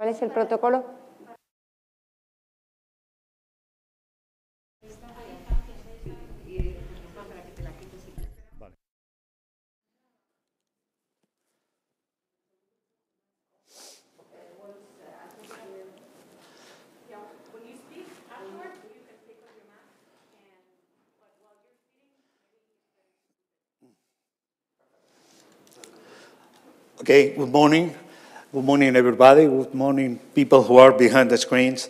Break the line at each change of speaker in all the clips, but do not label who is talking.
¿Cuál es el protocolo?
Okay, good morning. Good morning, everybody. Good morning, people who are behind the screens.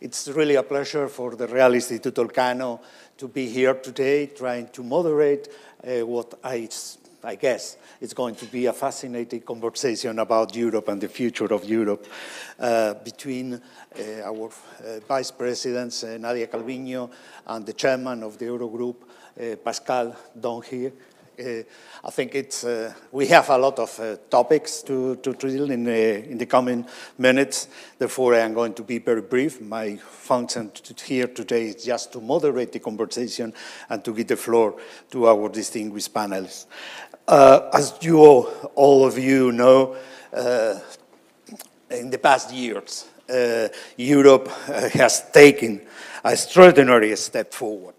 It's really a pleasure for the Real Instituto Elcano to be here today, trying to moderate uh, what I, I guess is going to be a fascinating conversation about Europe and the future of Europe uh, between uh, our uh, vice presidents, uh, Nadia Calviño, and the chairman of the Eurogroup, uh, Paschal Donohoe. Uh, I think it's, uh, we have a lot of uh, topics to, to drill in, in the coming minutes. Therefore, I am going to be very brief. My function here today is just to moderate the conversation and to give the floor to our distinguished panelists. Uh, as you all, all, of you know, uh, in the past years, uh, Europe has taken a extraordinary step forward.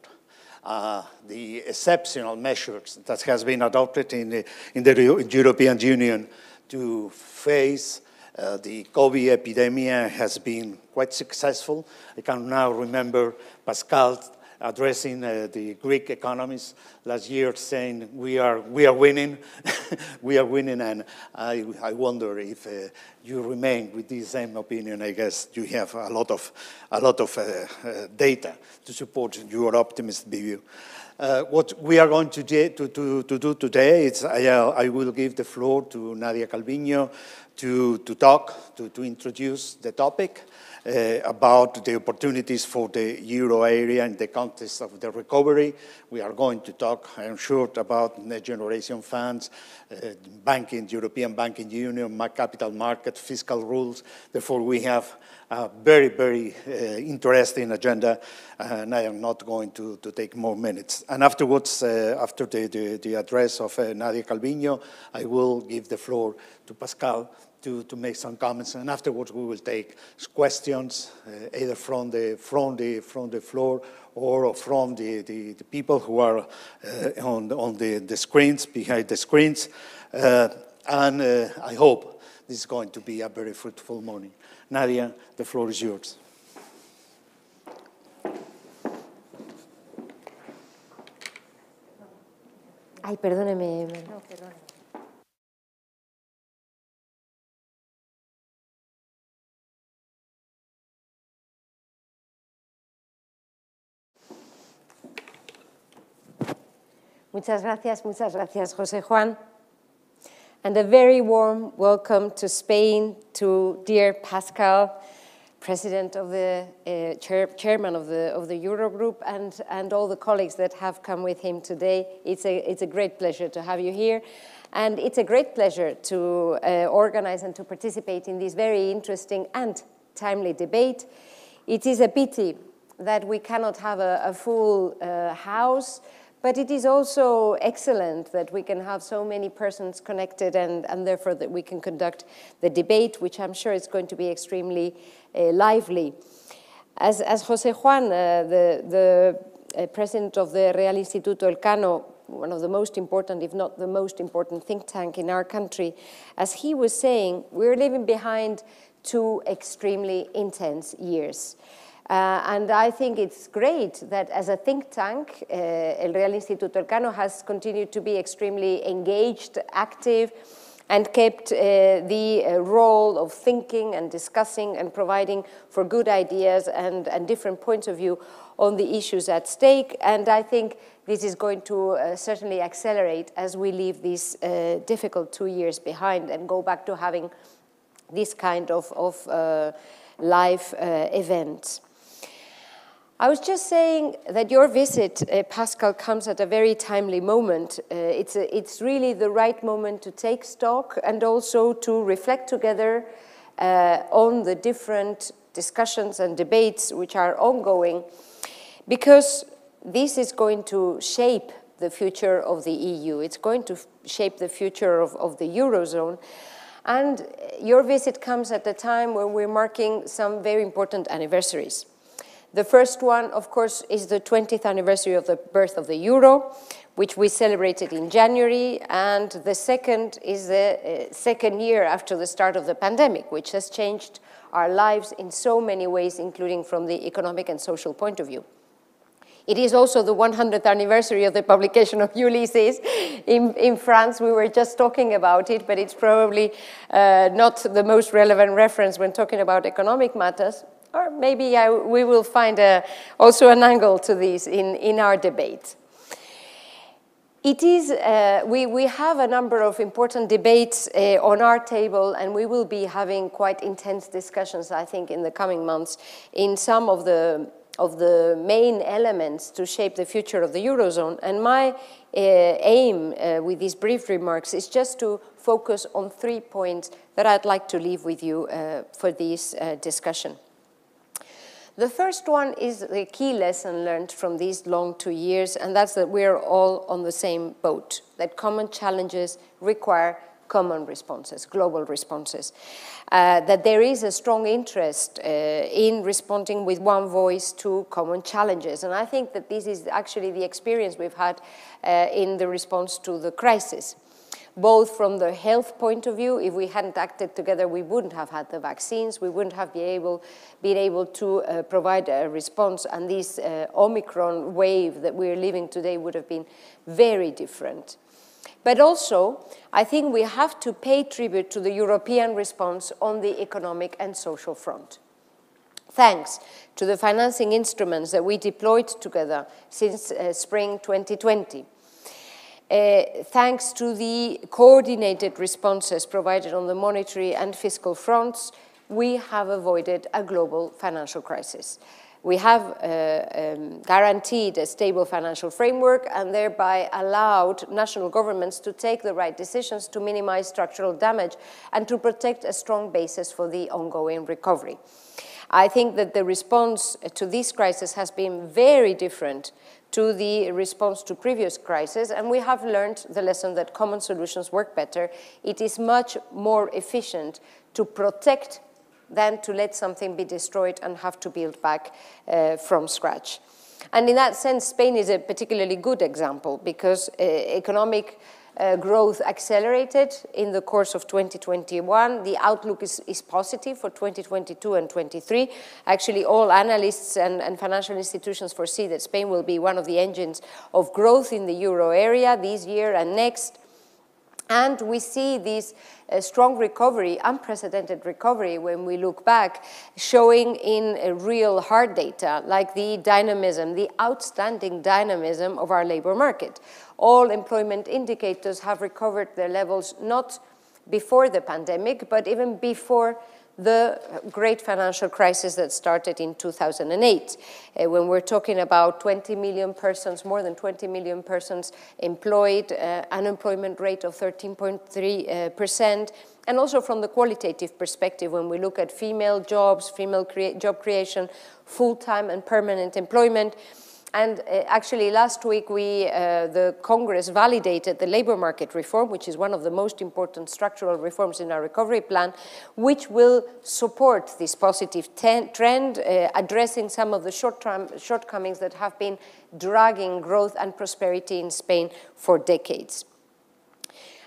Uh, the exceptional measures that has been adopted in the, in the European Union to face uh, the COVID epidemic has been quite successful. I can now remember Paschal addressing uh, the Greek economists last year saying we are, we are winning, we are winning, and I, I wonder if uh, you remain with the same opinion. I guess you have a lot of, a lot of uh, uh data to support your optimist view. Uh, what we are going to, to, to, to do today is I, uh, I, will give the floor to Nadia Calviño to, to talk, to, to introduce the topic uh, about the opportunities for the euro area in the context of the recovery. We are going to talk, I'm sure, about next generation funds, uh, banking, European Banking Union, capital market, fiscal rules. Therefore, we have a very, very uh, interesting agenda, and I am not going to, to take more minutes. And afterwards, uh, after the, the, the, address of uh, Nadia Calviño, I will give the floor to Paschal to, to make some comments, and afterwards we will take questions uh, either from the, from, the, from the floor or from the, the, the people who are uh, on, on the, the screens, behind the screens. Uh, and uh, I hope this is going to be a very fruitful morning. Nadia, the floor is yours.
Ay, perdóneme. No, perdóneme. Muchas gracias, muchas gracias, José Juan. And a very warm welcome to Spain, to dear Paschal, president of the, uh, chair, chairman of the, of the Eurogroup, and, and all the colleagues that have come with him today. It's a, it's a great pleasure to have you here. And it's a great pleasure to uh, organize and to participate in this very interesting and timely debate. It is a pity that we cannot have a, a full uh, house, but it is also excellent that we can have so many persons connected and, and therefore that we can conduct the debate, which I'm sure is going to be extremely uh, lively. As, as Jose Juan, uh, the, the uh, president of the Real Instituto Elcano, one of the most important, if not the most important think tank in our country, as he was saying, we're leaving behind two extremely intense years. Uh, and I think it's great that as a think tank, uh, El Real Instituto Elcano has continued to be extremely engaged, active, and kept uh, the uh, role of thinking and discussing and providing for good ideas and, and, different points of view on the issues at stake. And I think this is going to uh, certainly accelerate as we leave these uh, difficult two years behind and go back to having this kind of, of live events. I was just saying that your visit, uh, Paschal, comes at a very timely moment. Uh, it's, a, it's really the right moment to take stock and also to reflect together uh, on the different discussions and debates which are ongoing, because this is going to shape the future of the EU. It's going to shape the future of, of the Eurozone. And your visit comes at a time when we're marking some very important anniversaries. The first one, of course, is the 20th anniversary of the birth of the euro, which we celebrated in January, and the second is the uh, second year after the start of the pandemic, which has changed our lives in so many ways, including from the economic and social point of view. It is also the 100th anniversary of the publication of Ulysses in, in France. We were just talking about it, but it's probably uh, not the most relevant reference when talking about economic matters or maybe I, we will find a, also an angle to this in, in our debate. It is, uh, we, we have a number of important debates uh, on our table, and we will be having quite intense discussions, I think, in the coming months in some of the, of the main elements to shape the future of the Eurozone. And my uh, aim uh, with these brief remarks is just to focus on three points that I'd like to leave with you uh, for this uh, discussion. The first one is the key lesson learned from these long two years, and that's that we're all on the same boat, that common challenges require common responses, global responses. Uh, that there is a strong interest uh, in responding with one voice to common challenges. And I think that this is actually the experience we've had uh, in the response to the crisis both from the health point of view, if we hadn't acted together, we wouldn't have had the vaccines, we wouldn't have been able, been able to uh, provide a response, and this uh, Omicron wave that we're living today would have been very different. But also, I think we have to pay tribute to the European response on the economic and social front. Thanks to the financing instruments that we deployed together since uh, spring 2020 uh, thanks to the coordinated responses provided on the monetary and fiscal fronts, we have avoided a global financial crisis. We have uh, um, guaranteed a stable financial framework and thereby allowed national governments to take the right decisions to minimize structural damage and to protect a strong basis for the ongoing recovery. I think that the response to this crisis has been very different to the response to previous crises, and we have learned the lesson that common solutions work better. It is much more efficient to protect than to let something be destroyed and have to build back uh, from scratch. And in that sense, Spain is a particularly good example because uh, economic uh, growth accelerated in the course of 2021. The outlook is, is positive for 2022 and 23. Actually, all analysts and, and financial institutions foresee that Spain will be one of the engines of growth in the euro area this year and next. And we see this uh, strong recovery, unprecedented recovery when we look back, showing in uh, real hard data, like the dynamism, the outstanding dynamism of our labor market. All employment indicators have recovered their levels not before the pandemic, but even before the great financial crisis that started in 2008, uh, when we're talking about 20 million persons, more than 20 million persons employed, uh, unemployment rate of 13.3%, uh, and also from the qualitative perspective, when we look at female jobs, female crea job creation, full-time and permanent employment, and uh, actually, last week, we, uh, the Congress validated the labor market reform, which is one of the most important structural reforms in our recovery plan, which will support this positive trend, uh, addressing some of the shortcomings that have been dragging growth and prosperity in Spain for decades.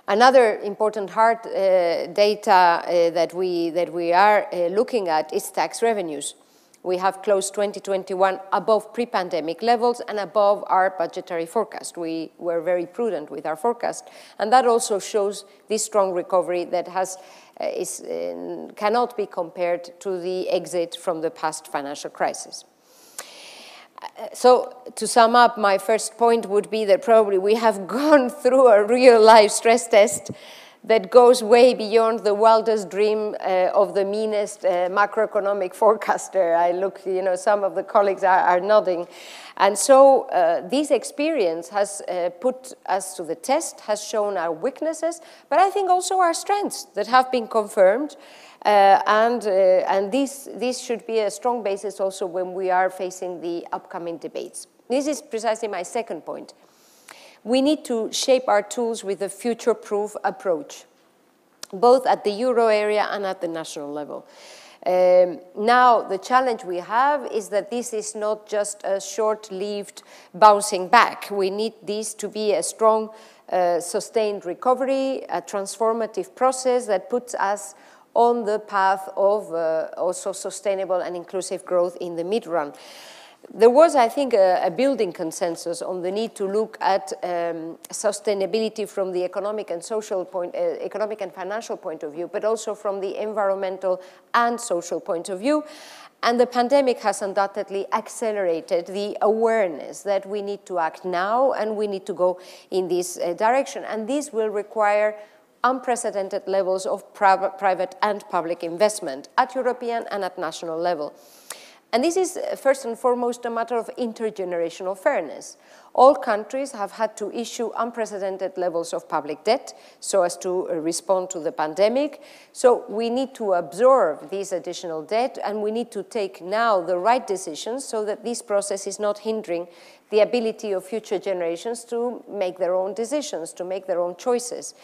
Another important hard uh, data uh, that, we, that we are uh, looking at is tax revenues we have closed 2021 above pre-pandemic levels and above our budgetary forecast. We were very prudent with our forecast, and that also shows this strong recovery that has, uh, is, uh, cannot be compared to the exit from the past financial crisis. Uh, so to sum up, my first point would be that probably we have gone through a real-life stress test that goes way beyond the wildest dream uh, of the meanest uh, macroeconomic forecaster. I look, you know, some of the colleagues are, are nodding. And so uh, this experience has uh, put us to the test, has shown our weaknesses, but I think also our strengths that have been confirmed. Uh, and uh, and this, this should be a strong basis also when we are facing the upcoming debates. This is precisely my second point we need to shape our tools with a future-proof approach. both at the euro area and at the national level. Um, now, the challenge we have is that this is not just a short-lived bouncing back. We need this to be a strong, uh, sustained recovery, a transformative process that puts us on the path of uh, also sustainable and inclusive growth in the mid-run. There was, I think, a, a, building consensus on the need to look at um, sustainability from the economic and social point, uh, economic and financial point of view, but also from the environmental and social point of view. And the pandemic has undoubtedly accelerated the awareness that we need to act now and we need to go in this uh, direction. And this will require unprecedented levels of private and public investment at European and at national level. And this is uh, first and foremost a matter of intergenerational fairness. All countries have had to issue unprecedented levels of public debt so as to uh, respond to the pandemic. So we need to absorb this additional debt and we need to take now the right decisions so that this process is not hindering the ability of future generations to make their own decisions, to make their own choices.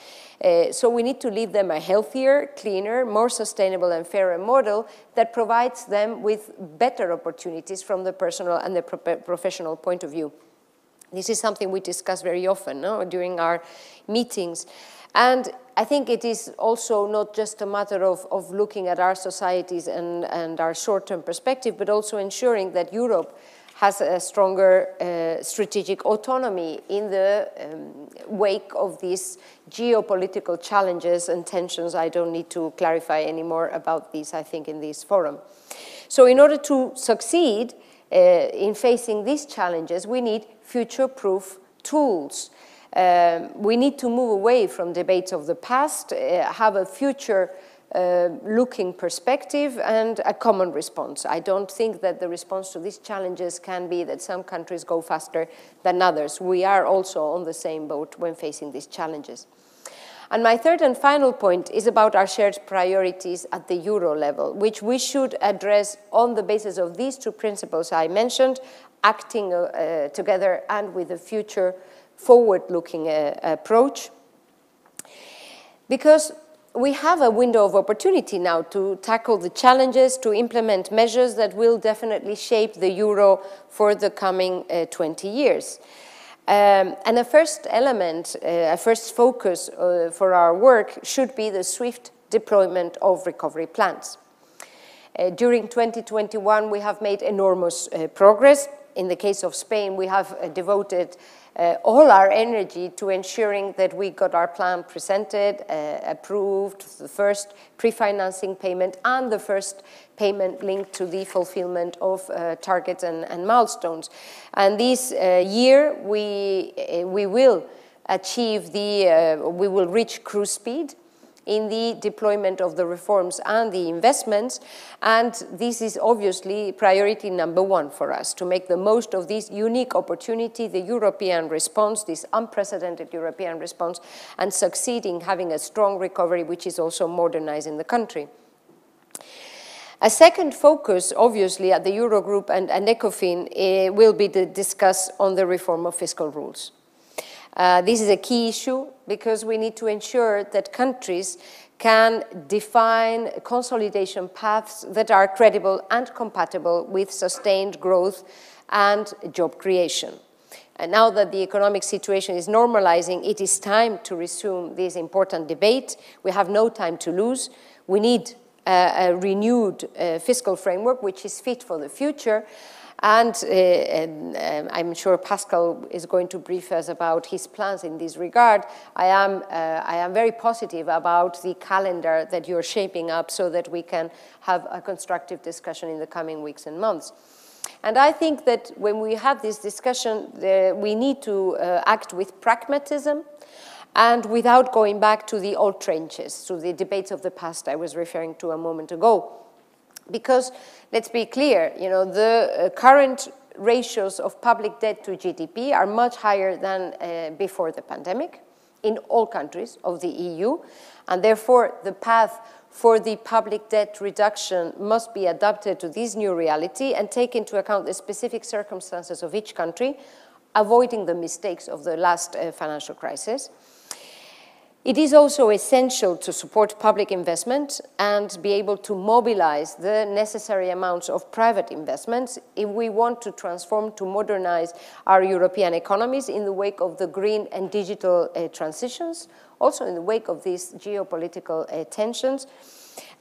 Uh, so we need to leave them a healthier, cleaner, more sustainable and fairer model that provides them with better opportunities from the personal and the pro professional point of view. This is something we discuss very often no, during our meetings. And I think it is also not just a matter of, of looking at our societies and, and our short-term perspective, but also ensuring that Europe has a stronger uh, strategic autonomy in the um, wake of these geopolitical challenges and tensions. I don't need to clarify any more about these, I think, in this forum. So in order to succeed uh, in facing these challenges, we need future-proof tools. Um, we need to move away from debates of the past, uh, have a future uh, looking perspective and a common response. I don't think that the response to these challenges can be that some countries go faster than others. We are also on the same boat when facing these challenges. And my third and final point is about our shared priorities at the euro level, which we should address on the basis of these two principles I mentioned, acting uh, together and with a future forward-looking uh, approach. Because we have a window of opportunity now to tackle the challenges, to implement measures that will definitely shape the euro for the coming uh, 20 years. Um, and a first element, uh, a first focus uh, for our work should be the swift deployment of recovery plans. Uh, during 2021, we have made enormous uh, progress. In the case of Spain, we have uh, devoted uh, all our energy to ensuring that we got our plan presented, uh, approved, the first pre-financing payment and the first payment linked to the fulfillment of uh, targets and, and, milestones. And this uh, year we, uh, we will achieve the, uh, we will reach cruise speed in the deployment of the reforms and the investments. And this is obviously priority number one for us, to make the most of this unique opportunity, the European response, this unprecedented European response, and succeeding in having a strong recovery, which is also modernizing the country. A second focus, obviously, at the Eurogroup and, and ECOFIN uh, will be to discuss on the reform of fiscal rules. Uh, this is a key issue because we need to ensure that countries can define consolidation paths that are credible and compatible with sustained growth and job creation. And now that the economic situation is normalizing, it is time to resume this important debate. We have no time to lose. We need uh, a renewed uh, fiscal framework which is fit for the future and, uh, and um, I'm sure Paschal is going to brief us about his plans in this regard. I am, uh, I am very positive about the calendar that you're shaping up so that we can have a constructive discussion in the coming weeks and months. And I think that when we have this discussion, uh, we need to uh, act with pragmatism and without going back to the old trenches, to the debates of the past I was referring to a moment ago. Because let's be clear, you know, the uh, current ratios of public debt to GDP are much higher than uh, before the pandemic in all countries of the EU, and therefore the path for the public debt reduction must be adapted to this new reality and take into account the specific circumstances of each country, avoiding the mistakes of the last uh, financial crisis. It is also essential to support public investment and be able to mobilize the necessary amounts of private investments if we want to transform, to modernize our European economies in the wake of the green and digital uh, transitions, also in the wake of these geopolitical uh, tensions.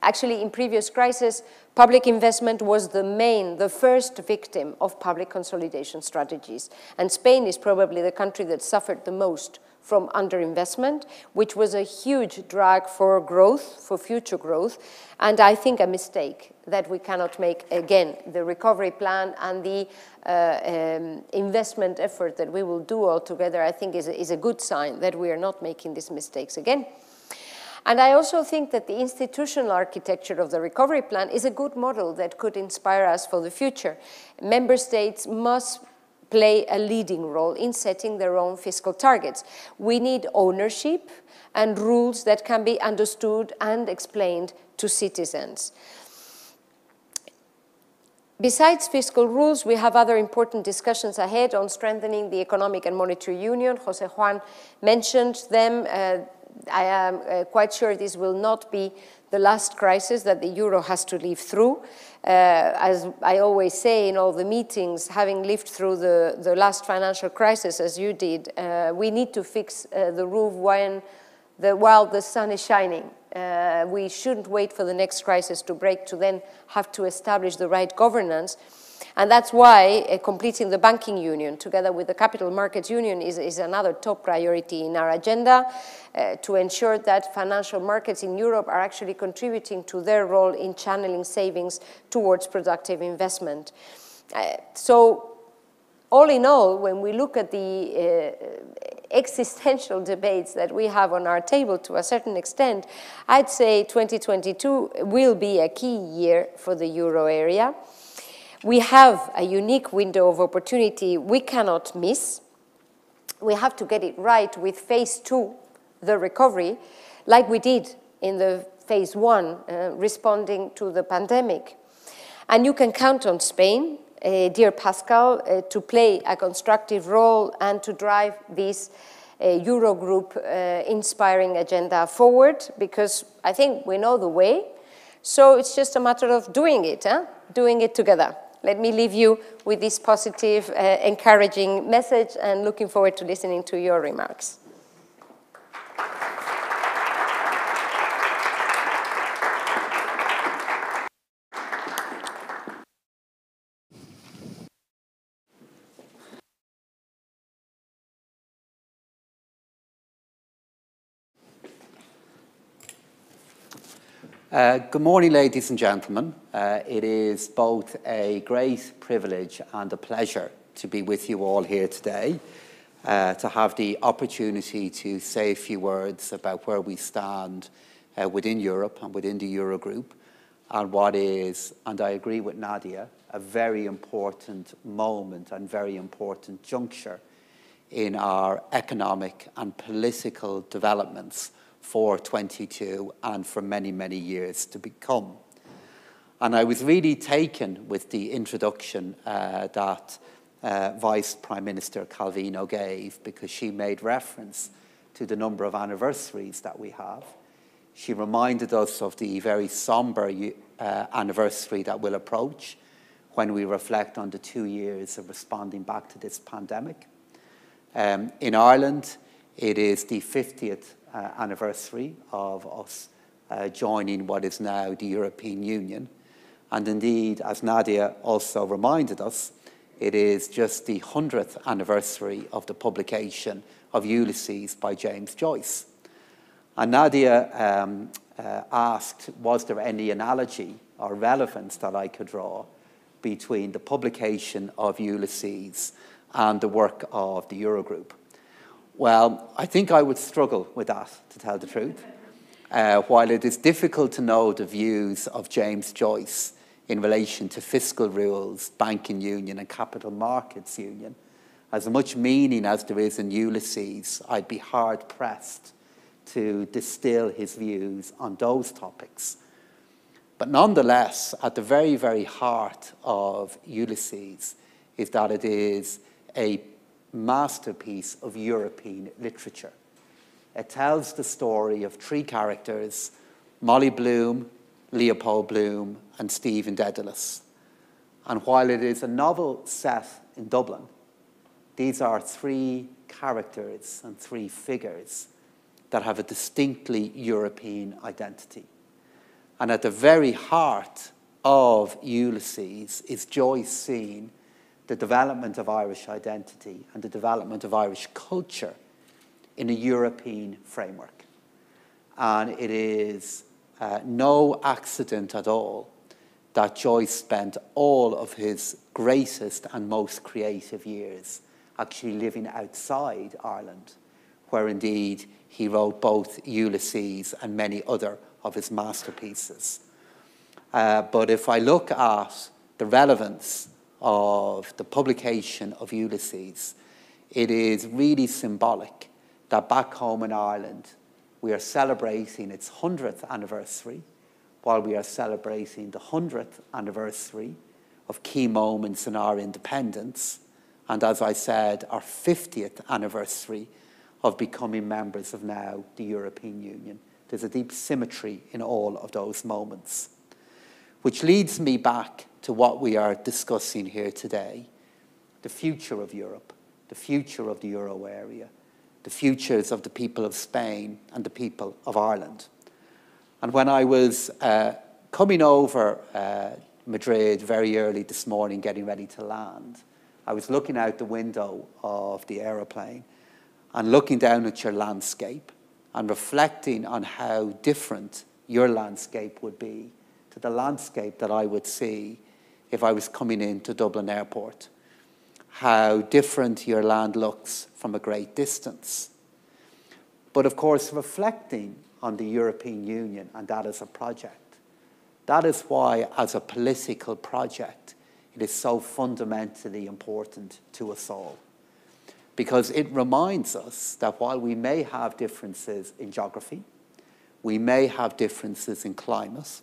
Actually, in previous crises, public investment was the main, the first victim of public consolidation strategies. And Spain is probably the country that suffered the most from underinvestment, which was a huge drag for growth, for future growth, and I think a mistake that we cannot make again. The recovery plan and the uh, um, investment effort that we will do all together, I think is a, is a good sign that we are not making these mistakes again. And I also think that the institutional architecture of the recovery plan is a good model that could inspire us for the future. Member states must play a leading role in setting their own fiscal targets. We need ownership and rules that can be understood and explained to citizens. Besides fiscal rules, we have other important discussions ahead on strengthening the economic and monetary union. Jose Juan mentioned them. Uh, I am uh, quite sure this will not be the last crisis that the euro has to live through. Uh, as I always say in all the meetings, having lived through the, the last financial crisis as you did, uh, we need to fix uh, the roof when the, while the sun is shining. Uh, we shouldn't wait for the next crisis to break to then have to establish the right governance. And that's why uh, completing the banking union together with the capital markets union is, is another top priority in our agenda uh, to ensure that financial markets in Europe are actually contributing to their role in channeling savings towards productive investment. Uh, so all in all, when we look at the uh, existential debates that we have on our table to a certain extent, I'd say 2022 will be a key year for the euro area we have a unique window of opportunity we cannot miss. We have to get it right with phase two, the recovery, like we did in the phase one, uh, responding to the pandemic. And you can count on Spain, uh, dear Paschal, uh, to play a constructive role and to drive this uh, Eurogroup uh, inspiring agenda forward because I think we know the way. So it's just a matter of doing it, doing it together let me leave you with this positive, uh, encouraging message and looking forward to listening to your remarks.
Uh, good morning, ladies and gentlemen. Uh, it is both a great privilege and a pleasure to be with you all here today, uh, to have the opportunity to say a few words about where we stand uh, within Europe and within the Eurogroup, and what is, and I agree with Nadia, a very important moment and very important juncture in our economic and political developments for 22 and for many, many years to become. And I was really taken with the introduction uh, that uh, Vice Prime Minister Calviño gave because she made reference to the number of anniversaries that we have. She reminded us of the very somber uh, anniversary that will approach when we reflect on the two years of responding back to this pandemic. Um, in Ireland, it is the 50th uh, anniversary of us uh, joining what is now the European Union. And indeed, as Nadia also reminded us, it is just the 100th anniversary of the publication of Ulysses by James Joyce. And Nadia um, uh, asked, was there any analogy or relevance that I could draw between the publication of Ulysses and the work of the Eurogroup? Well, I think I would struggle with that, to tell the truth. Uh, while it is difficult to know the views of James Joyce in relation to fiscal rules, banking union, and capital markets union, as much meaning as there is in Ulysses, I'd be hard pressed to distill his views on those topics. But nonetheless, at the very, very heart of Ulysses is that it is a masterpiece of European literature. It tells the story of three characters Molly Bloom, Leopold Bloom, and Stephen Dedalus. And while it is a novel set in Dublin, these are three characters and three figures that have a distinctly European identity. And at the very heart of Ulysses is Joyce seeing the development of Irish identity and the development of Irish culture in a European framework. And it is uh, no accident at all that Joyce spent all of his greatest and most creative years actually living outside Ireland, where indeed he wrote both Ulysses and many other of his masterpieces. Uh, but if I look at the relevance of the publication of Ulysses, it is really symbolic that back home in Ireland, we are celebrating its 100th anniversary while we are celebrating the 100th anniversary of key moments in our independence, and as I said, our 50th anniversary of becoming members of now the European Union. There's a deep symmetry in all of those moments. Which leads me back to what we are discussing here today the future of Europe, the future of the euro area, the futures of the people of Spain and the people of Ireland. And when I was uh, coming over uh, Madrid very early this morning, getting ready to land, I was looking out the window of the aeroplane and looking down at your landscape and reflecting on how different your landscape would be to the landscape that I would see if I was coming into Dublin Airport. How different your land looks from a great distance. But of course, reflecting on the European Union and that as a project. That is why, as a political project, it is so fundamentally important to us all because it reminds us that while we may have differences in geography, we may have differences in climate,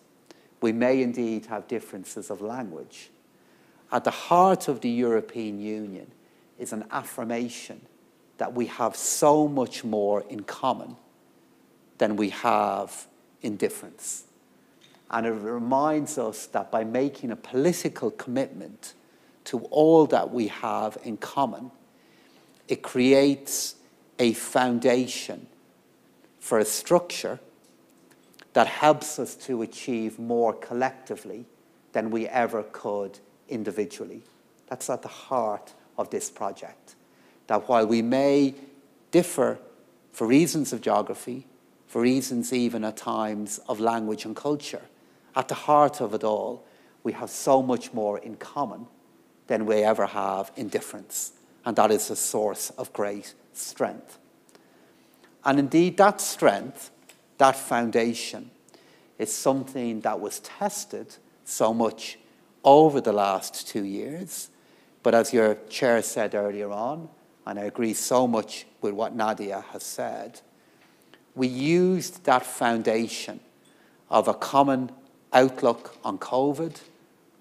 we may indeed have differences of language, at the heart of the European Union is an affirmation that we have so much more in common than we have in difference. And it reminds us that by making a political commitment to all that we have in common, it creates a foundation for a structure that helps us to achieve more collectively than we ever could individually. That's at the heart of this project. That while we may differ for reasons of geography, for reasons even at times of language and culture, at the heart of it all, we have so much more in common than we ever have in difference and that is a source of great strength. And indeed, that strength, that foundation, is something that was tested so much over the last two years. But as your chair said earlier on, and I agree so much with what Nadia has said, we used that foundation of a common outlook on COVID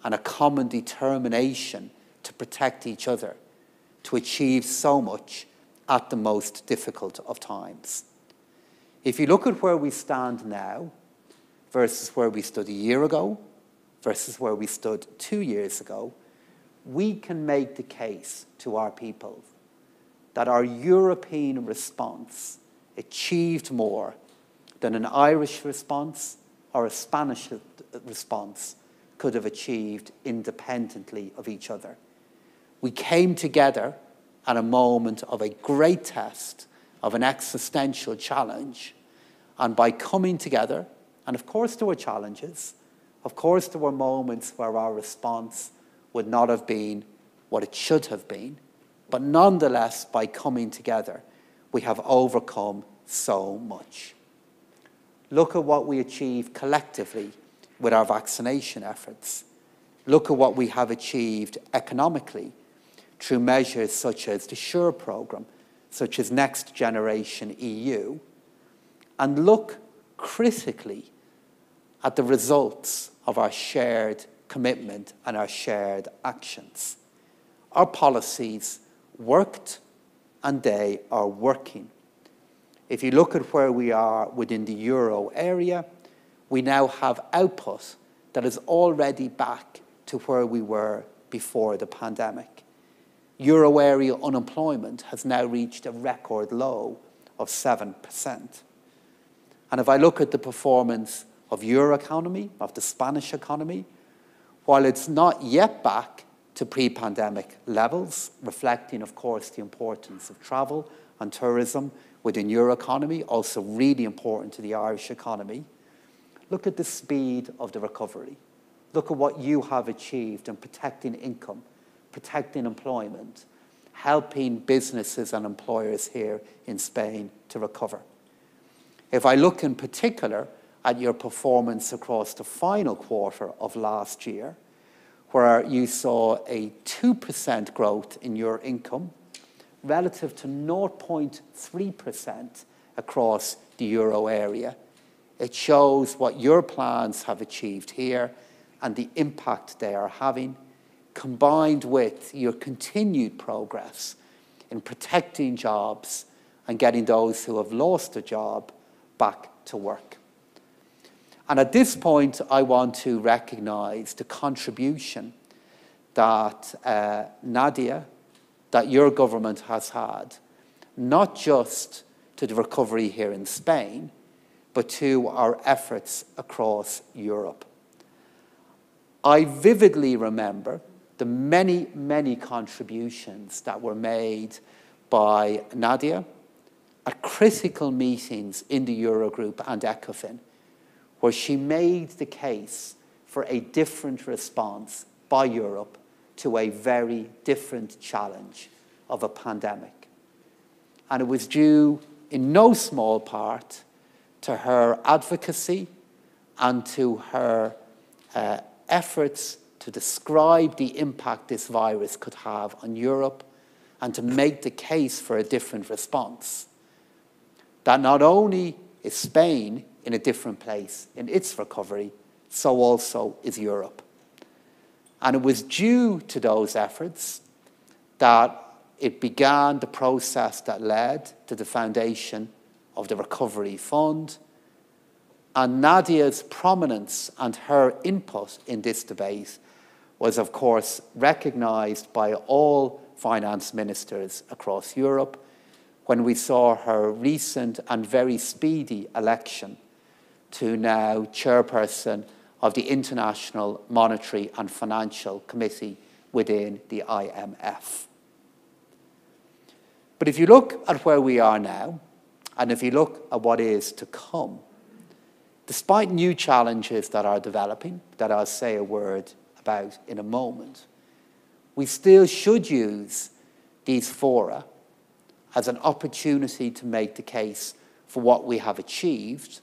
and a common determination to protect each other to achieve so much at the most difficult of times. If you look at where we stand now versus where we stood a year ago versus where we stood two years ago, we can make the case to our people that our European response achieved more than an Irish response or a Spanish response could have achieved independently of each other. We came together at a moment of a great test, of an existential challenge. And by coming together, and of course there were challenges, of course there were moments where our response would not have been what it should have been, but nonetheless, by coming together, we have overcome so much. Look at what we achieved collectively with our vaccination efforts. Look at what we have achieved economically through measures such as the SURE programme, such as Next Generation EU, and look critically at the results of our shared commitment and our shared actions. Our policies worked and they are working. if you look at where we are within the euro area, we now have output that is already back to where we were before the pandemic. Euro area unemployment has now reached a record low of 7%. And if I look at the performance of your economy, of the Spanish economy, while it's not yet back to pre-pandemic levels, reflecting, of course, the importance of travel and tourism within your economy, also really important to the Irish economy, look at the speed of the recovery. Look at what you have achieved in protecting income, protecting employment, helping businesses and employers here in Spain to recover. If I look in particular at your performance across the final quarter of last year, where you saw a 2% growth in your income relative to 0.3% across the euro area, it shows what your plans have achieved here and the impact they are having, combined with your continued progress in protecting jobs and getting those who have lost a job back to work. And at this point, I want to recognize the contribution that uh, Nadia, that your government has had, not just to the recovery here in Spain, but to our efforts across Europe. I vividly remember the many, many contributions that were made by Nadia at critical meetings in the Eurogroup and ECOFIN, where she made the case for a different response by Europe to a very different challenge of a pandemic. And it was due in no small part to her advocacy and to her uh, efforts to describe the impact this virus could have on Europe and to make the case for a different response. That not only is Spain in a different place in its recovery, so also is Europe. And it was due to those efforts that it began the process that led to the foundation of the Recovery Fund. And Nadia's prominence and her input in this debate was, of course, recognised by all finance ministers across Europe when we saw her recent and very speedy election to now chairperson of the International Monetary and Financial Committee within the IMF. But if you look at where we are now, and if you look at what is to come, despite new challenges that are developing, that I'll say a word about in a moment, we still should use these fora as an opportunity to make the case for what we have achieved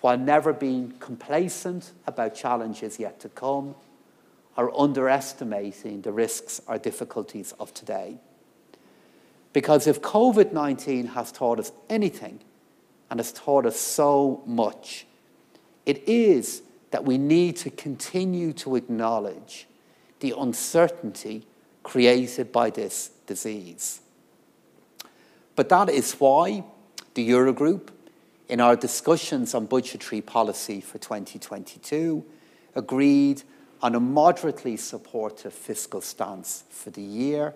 while never being complacent about challenges yet to come or underestimating the risks or difficulties of today. Because if COVID 19 has taught us anything, and has taught us so much, it is that we need to continue to acknowledge the uncertainty created by this disease. But that is why the Eurogroup in our discussions on budgetary policy for 2022, agreed on a moderately supportive fiscal stance for the year.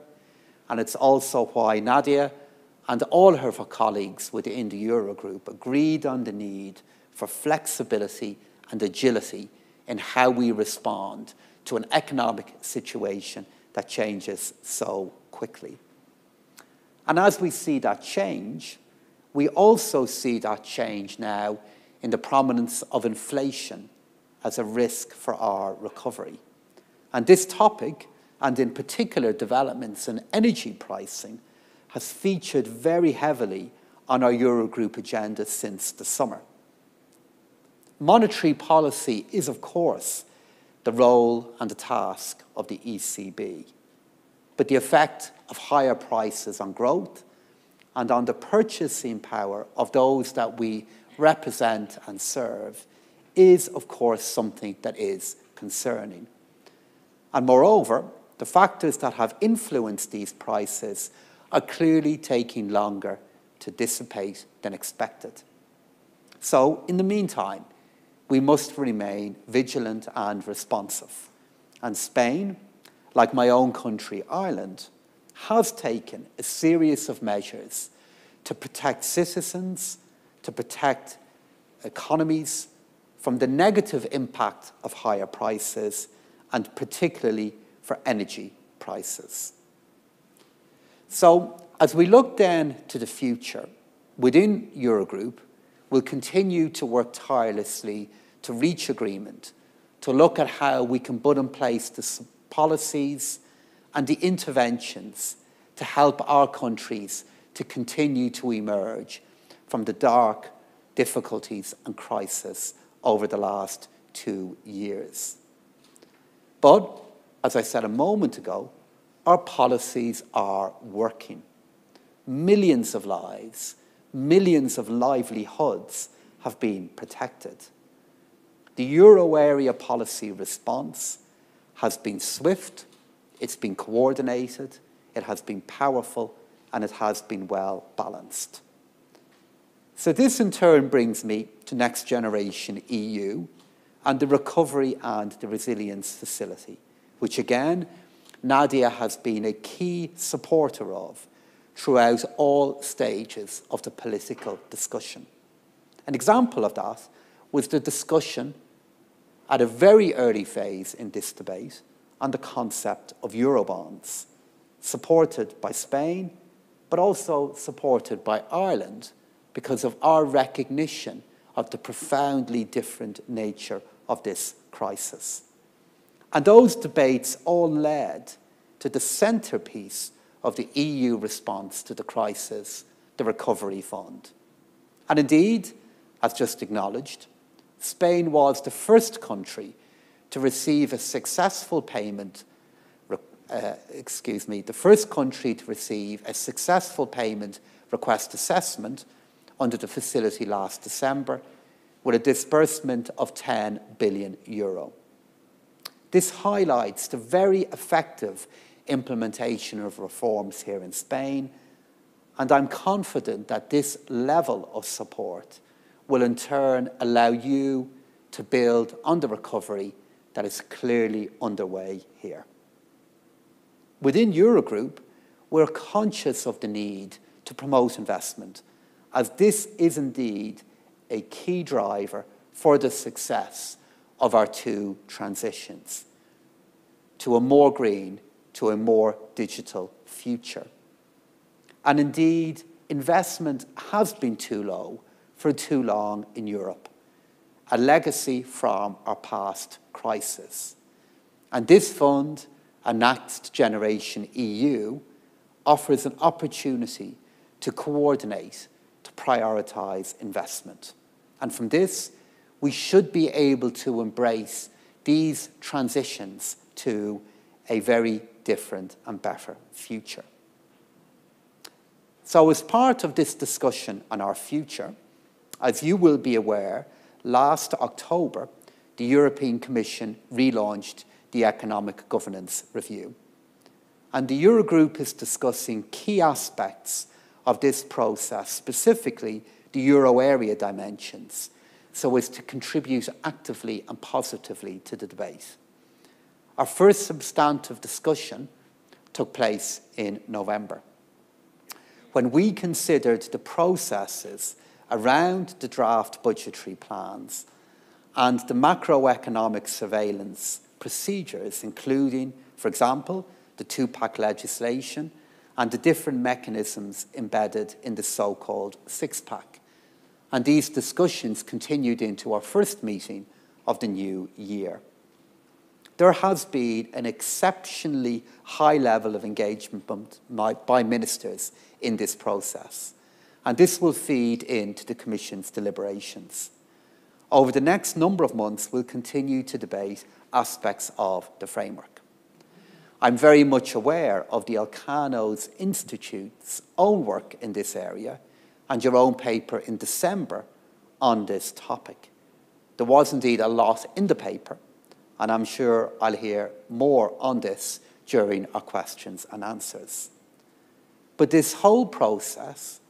And it's also why Nadia and all her colleagues within the Eurogroup agreed on the need for flexibility and agility in how we respond to an economic situation that changes so quickly. And as we see that change, we also see that change now in the prominence of inflation as a risk for our recovery. And this topic, and in particular developments in energy pricing, has featured very heavily on our Eurogroup agenda since the summer. Monetary policy is, of course, the role and the task of the ECB. But the effect of higher prices on growth and on the purchasing power of those that we represent and serve is, of course, something that is concerning. And moreover, the factors that have influenced these prices are clearly taking longer to dissipate than expected. So, in the meantime, we must remain vigilant and responsive. And Spain, like my own country, Ireland, has taken a series of measures to protect citizens, to protect economies from the negative impact of higher prices, and particularly for energy prices. So, as we look then to the future, within Eurogroup, we'll continue to work tirelessly to reach agreement, to look at how we can put in place the policies and the interventions to help our countries to continue to emerge from the dark difficulties and crisis over the last two years. But, as I said a moment ago, our policies are working. Millions of lives, millions of livelihoods have been protected. The euro area policy response has been swift, it's been coordinated, it has been powerful, and it has been well balanced. So, this in turn brings me to Next Generation EU and the Recovery and the Resilience Facility, which again, Nadia has been a key supporter of throughout all stages of the political discussion. An example of that was the discussion at a very early phase in this debate on the concept of Eurobonds, supported by Spain, but also supported by Ireland because of our recognition of the profoundly different nature of this crisis. And those debates all led to the centrepiece of the EU response to the crisis, the Recovery Fund. And indeed, as just acknowledged, Spain was the first country to receive a successful payment, uh, excuse me, the first country to receive a successful payment request assessment under the facility last December with a disbursement of 10 billion euro. This highlights the very effective implementation of reforms here in Spain, and I'm confident that this level of support will in turn allow you to build on the recovery that is clearly underway here. Within Eurogroup, we're conscious of the need to promote investment, as this is indeed a key driver for the success of our two transitions to a more green, to a more digital future. And indeed, investment has been too low for too long in Europe, a legacy from our past crisis. And this fund, a Next Generation EU, offers an opportunity to coordinate, to prioritise investment. And from this, we should be able to embrace these transitions to a very different and better future. So, as part of this discussion on our future, as you will be aware, last October, the European Commission relaunched the Economic Governance Review. And the Eurogroup is discussing key aspects of this process, specifically the euro area dimensions, so as to contribute actively and positively to the debate. Our first substantive discussion took place in November, when we considered the processes around the draft budgetary plans and the macroeconomic surveillance procedures, including, for example, the two pack legislation and the different mechanisms embedded in the so called six pack. And these discussions continued into our first meeting of the new year. There has been an exceptionally high level of engagement by ministers in this process and this will feed into the Commission's deliberations. Over the next number of months, we'll continue to debate aspects of the framework. I'm very much aware of the Elcano's Institute's own work in this area and your own paper in December on this topic. There was indeed a lot in the paper, and I'm sure I'll hear more on this during our questions and answers. But this whole process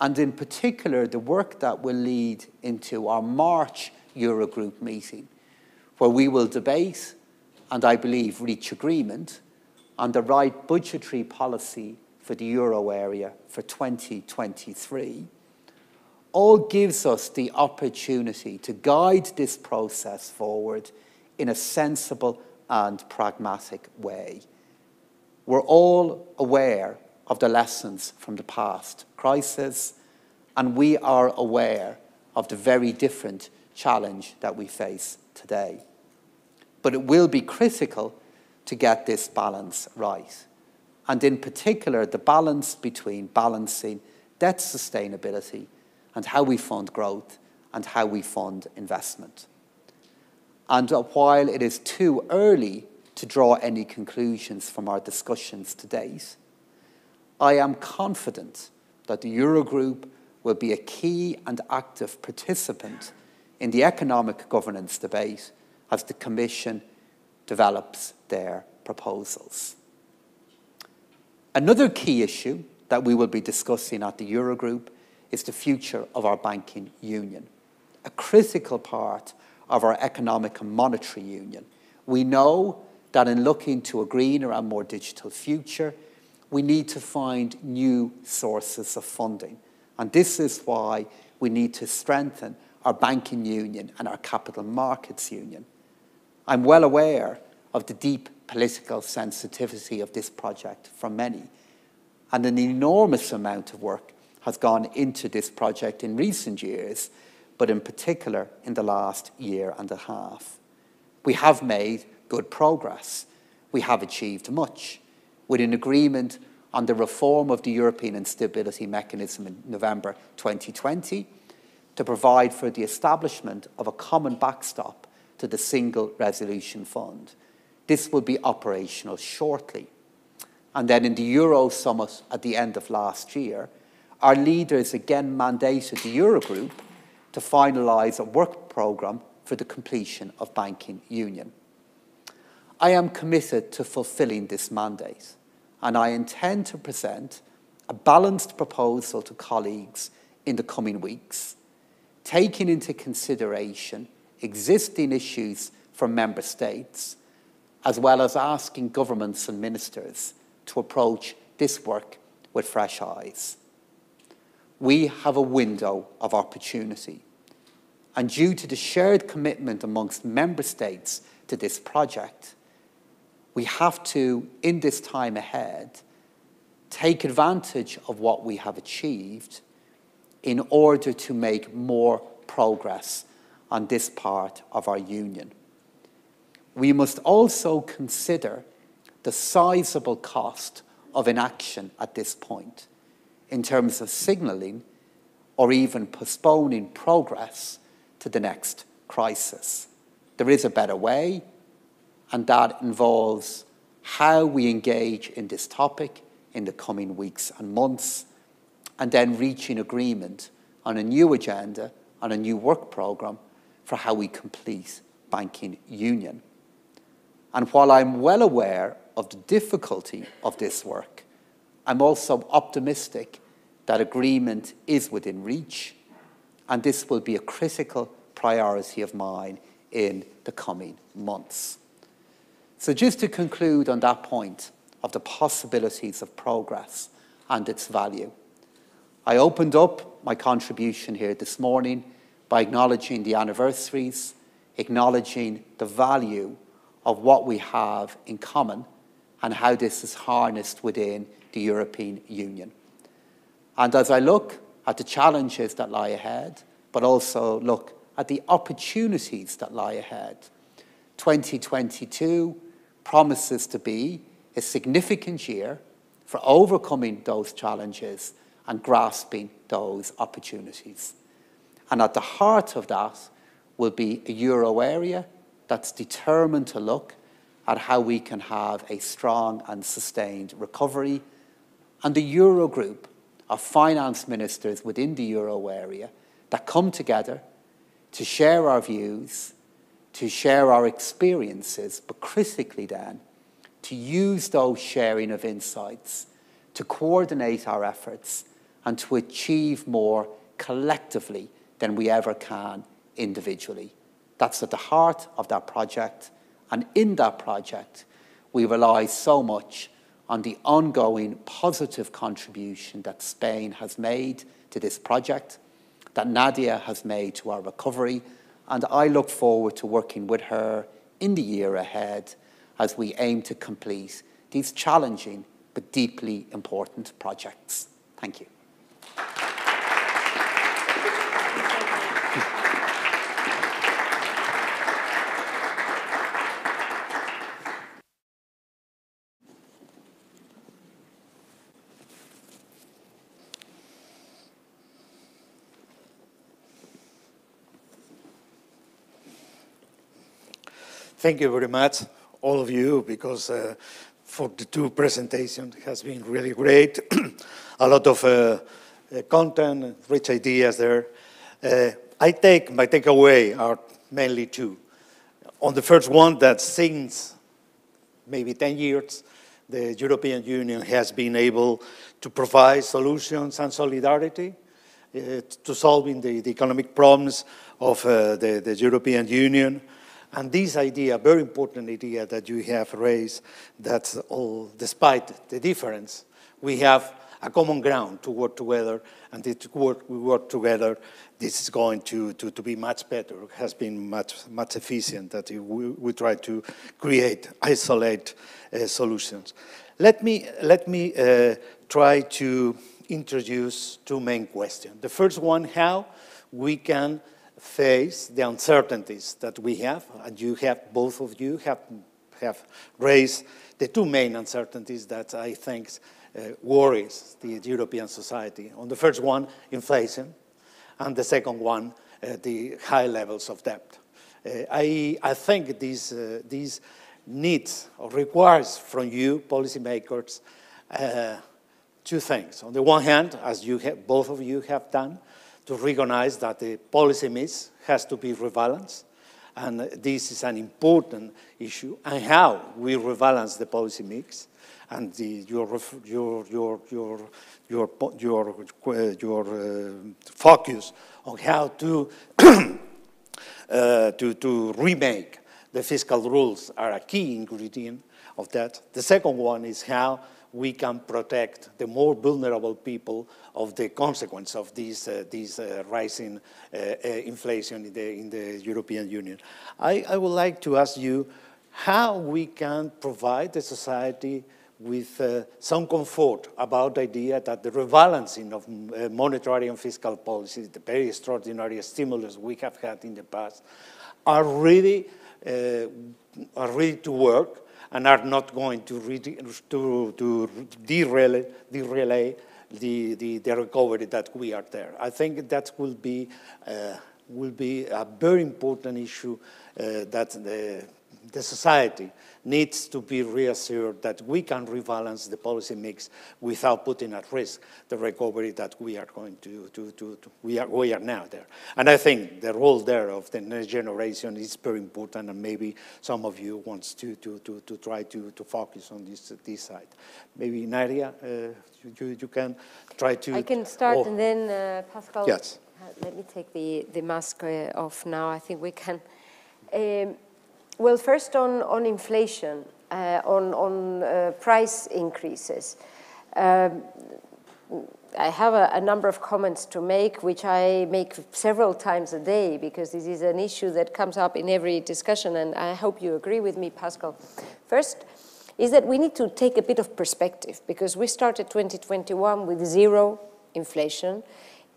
and in particular the work that will lead into our March Eurogroup meeting, where we will debate and I believe reach agreement on the right budgetary policy for the euro area for 2023 all gives us the opportunity to guide this process forward in a sensible and pragmatic way. We're all aware of the lessons from the past crisis, and we are aware of the very different challenge that we face today. But it will be critical to get this balance right. And in particular, the balance between balancing debt sustainability and how we fund growth and how we fund investment. And uh, while it is too early to draw any conclusions from our discussions to date, I am confident that the Eurogroup will be a key and active participant in the economic governance debate as the Commission develops their proposals. Another key issue that we will be discussing at the Eurogroup is the future of our banking union, a critical part of our economic and monetary union. We know that in looking to a greener and more digital future, we need to find new sources of funding. And this is why we need to strengthen our banking union and our capital markets union. I'm well aware of the deep political sensitivity of this project for many, and an enormous amount of work has gone into this project in recent years, but in particular in the last year and a half. We have made good progress. We have achieved much. With an agreement on the reform of the European Stability Mechanism in November 2020 to provide for the establishment of a common backstop to the Single Resolution Fund. This will be operational shortly. And then in the Euro Summit at the end of last year, our leaders again mandated the Eurogroup to finalise a work programme for the completion of banking union. I am committed to fulfilling this mandate, and I intend to present a balanced proposal to colleagues in the coming weeks, taking into consideration existing issues from member states, as well as asking governments and ministers to approach this work with fresh eyes we have a window of opportunity. And due to the shared commitment amongst member states to this project, we have to, in this time ahead, take advantage of what we have achieved in order to make more progress on this part of our union. We must also consider the sizable cost of inaction at this point in terms of signalling or even postponing progress to the next crisis. There is a better way, and that involves how we engage in this topic in the coming weeks and months, and then reaching agreement on a new agenda, on a new work programme for how we complete banking union. And while I'm well aware of the difficulty of this work, I'm also optimistic that agreement is within reach, and this will be a critical priority of mine in the coming months. So, just to conclude on that point of the possibilities of progress and its value, I opened up my contribution here this morning by acknowledging the anniversaries, acknowledging the value of what we have in common and how this is harnessed within the European Union. And as I look at the challenges that lie ahead, but also look at the opportunities that lie ahead, 2022 promises to be a significant year for overcoming those challenges and grasping those opportunities. And at the heart of that will be a euro area that's determined to look at how we can have a strong and sustained recovery, and the Eurogroup of finance ministers within the euro area that come together to share our views, to share our experiences, but critically then, to use those sharing of insights to coordinate our efforts and to achieve more collectively than we ever can individually. That's at the heart of that project. And in that project, we rely so much on the ongoing positive contribution that Spain has made to this project, that Nadia has made to our recovery, and I look forward to working with her in the year ahead as we aim to complete these challenging but deeply important projects. Thank you.
Thank you very much, all of you, because uh, for the two presentations has been really great. a lot of uh, uh, content, rich ideas there. Uh, I take my takeaway are mainly two. On the first one, that since maybe 10 years, the European Union has been able to provide solutions and solidarity uh, to solving the, the, economic problems of uh, the, the European Union. And this idea, very important idea that you have raised, that all, despite the difference, we have a common ground to work together, and if we work together, this is going to, to, to be much better, has been much, much efficient, that we, we try to create, isolate uh, solutions. Let me, let me uh, try to introduce two main questions. The first one, how we can face the uncertainties that we have, and you have, both of you have, have raised the two main uncertainties that I think uh, worries the European society. On the first one, inflation, and the second one, uh, the high levels of debt. Uh, I, I think these, uh, these needs or requires from you, policymakers, uh, two things. On the one hand, as you have, both of you have done, to recognize that the policy mix has to be rebalanced, and this is an important issue, and how we rebalance the policy mix, and the, your, your, your, your, your, your, uh, your uh, focus on how to, uh, to, to remake the fiscal rules are a key ingredient of that. The second one is how we can protect the more vulnerable people of the consequence of this, uh, this uh, rising uh, uh, inflation in the, in the European Union. I, I, would like to ask you how we can provide the society with uh, some comfort about the idea that the rebalancing of uh, monetary and fiscal policies, the very extraordinary stimulus we have had in the past, are really, are ready to work and are not going to, to, to derail, derail the, the, the, recovery that we are there. I think that will be, uh, will be a very important issue uh, that the, the society needs to be reassured that we can rebalance the policy mix without putting at risk the recovery that we are going to, to, to, to, we, are, we are now there. And I think the role there of the next generation is very important and maybe some of you wants to, to, to, to try to, to focus on this, this side. Maybe Nadia, uh, you, you can try to...
I can start oh. and then uh, Paschal.
Yes.
Let me take the, the mask uh, off now. I think we can... Um, well, first on, on inflation, uh, on, on uh, price increases. Um, I have a, a, number of comments to make, which I make several times a day, because this is an issue that comes up in every discussion, and I hope you agree with me, Paschal. First, is that we need to take a bit of perspective, because we started 2021 with zero inflation,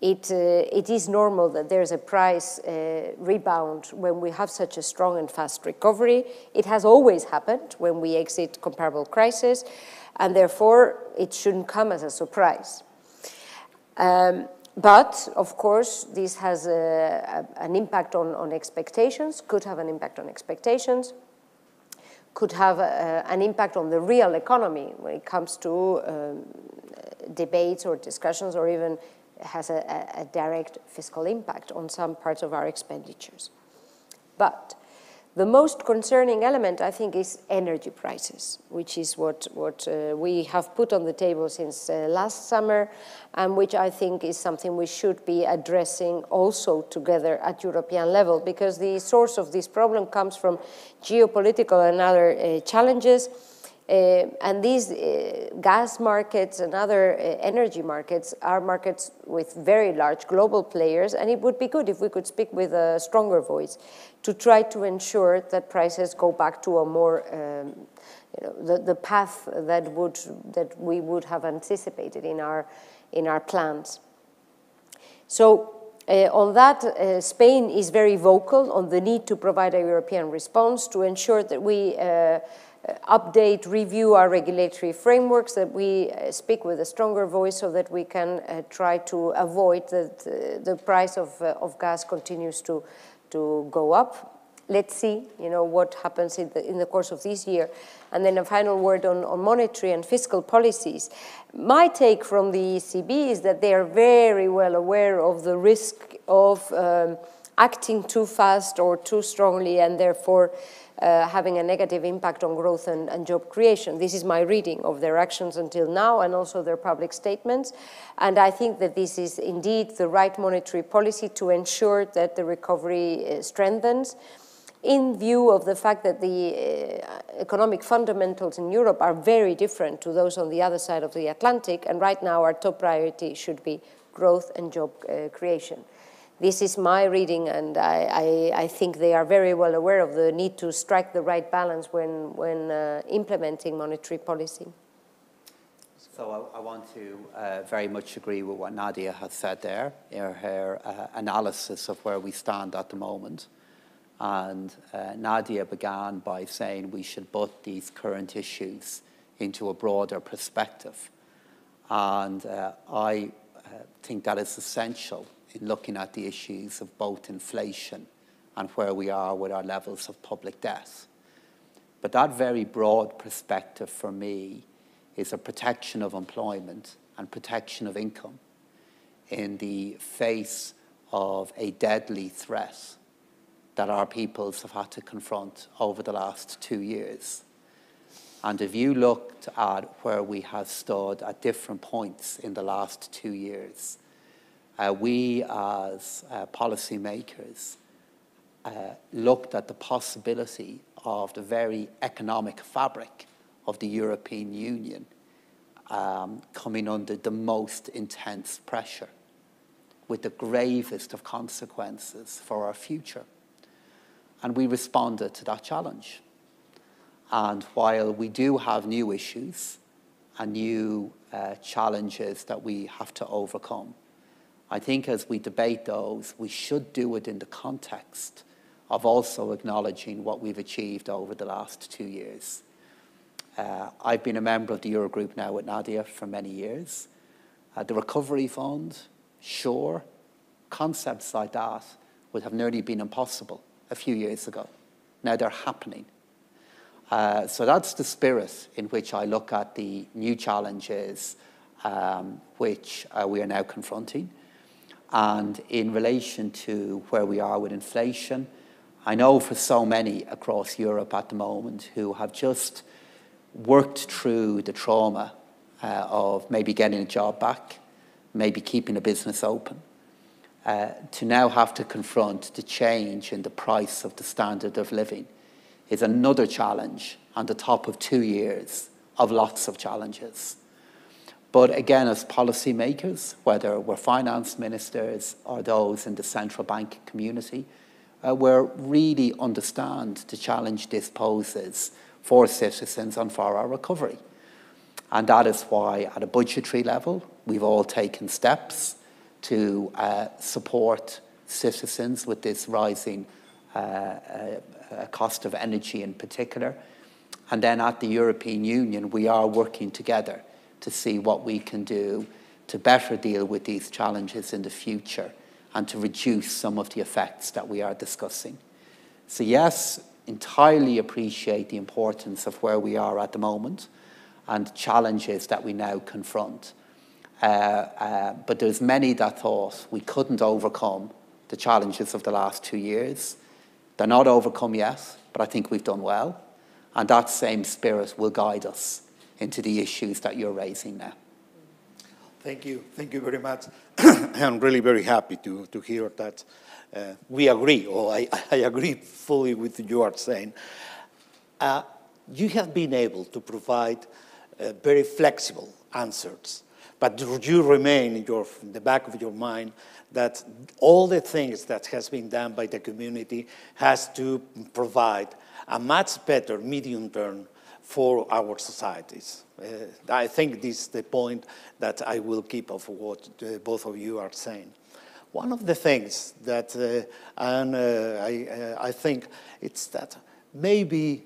it, uh, it is normal that there's a price uh, rebound when we have such a strong and fast recovery. It has always happened when we exit comparable crises, and therefore it shouldn't come as a surprise. Um, but, of course, this has a, a, an impact on, on expectations, could have an impact on expectations, could have a, an impact on the real economy when it comes to um, debates or discussions or even has a, a, direct fiscal impact on some parts of our expenditures. But The most concerning element, I think, is energy prices, which is what, what uh, we have put on the table since uh, last summer, and which I think is something we should be addressing also together at European level, because the source of this problem comes from geopolitical and other uh, challenges. Uh, and these uh, gas markets and other uh, energy markets are markets with very large global players, and it would be good if we could speak with a stronger voice to try to ensure that prices go back to a more um, you know, the, the path that would that we would have anticipated in our in our plans. So uh, on that, uh, Spain is very vocal on the need to provide a European response to ensure that we uh, update, review our regulatory frameworks, that we uh, speak with a stronger voice so that we can uh, try to avoid that the price of, uh, of gas continues to to go up. Let's see, you know, what happens in the, in the course of this year. And then a final word on, on monetary and fiscal policies. My take from the ECB is that they are very well aware of the risk of um, acting too fast or too strongly and therefore uh, having a negative impact on growth and, and, job creation. This is my reading of their actions until now and also their public statements. And I think that this is indeed the right monetary policy to ensure that the recovery uh, strengthens in view of the fact that the uh, economic fundamentals in Europe are very different to those on the other side of the Atlantic. And right now our top priority should be growth and job uh, creation. This is my reading, and I, I, I, think they are very well aware of the need to strike the right balance when, when uh, implementing monetary policy.
So I, I want to uh, very much agree with what Nadia has said there, her, her uh, analysis of where we stand at the moment. And uh, Nadia began by saying we should put these current issues into a broader perspective. And uh, I uh, think that is essential looking at the issues of both inflation and where we are with our levels of public debt. But that very broad perspective for me is a protection of employment and protection of income in the face of a deadly threat that our peoples have had to confront over the last two years. And if you looked at where we have stood at different points in the last two years, we as uh, policymakers uh, looked at the possibility of the very economic fabric of the European Union um, coming under the most intense pressure with the gravest of consequences for our future. And we responded to that challenge. And while we do have new issues and new uh, challenges that we have to overcome, I think as we debate those, we should do it in the context of also acknowledging what we've achieved over the last two years. Uh, I've been a member of the Eurogroup now with Nadia for many years. Uh, the Recovery Fund, sure, concepts like that would have nearly been impossible a few years ago. Now they're happening. Uh, so that's the spirit in which I look at the new challenges um, which uh, we are now confronting. And in relation to where we are with inflation, I know for so many across Europe at the moment who have just worked through the trauma uh, of maybe getting a job back, maybe keeping a business open, uh, to now have to confront the change in the price of the standard of living is another challenge on the top of two years of lots of challenges. But again, as policymakers, whether we're finance ministers or those in the central bank community, uh, we really understand the challenge this poses for citizens and for our recovery. And that is why, at a budgetary level, we've all taken steps to uh, support citizens with this rising uh, uh, cost of energy in particular. And then at the European Union, we are working together to see what we can do to better deal with these challenges in the future and to reduce some of the effects that we are discussing. So, yes, entirely appreciate the importance of where we are at the moment and challenges that we now confront. Uh, uh, but there's many that thought we couldn't overcome the challenges of the last two years. They're not overcome yet, but I think we've done well. And that same spirit will guide us into the issues that you're raising now.
Thank you. Thank you very much. I'm really very happy to, to hear that uh, we agree, or I, I agree fully with what you are saying. Uh, you have been able to provide uh, very flexible answers, but you remain in, your, in the back of your mind that all the things that has been done by the community has to provide a much better medium term for our societies. Uh, I think this is the point that I will keep of what uh, both of you are saying. One of the things that, uh, and uh, I, uh, I, think it's that maybe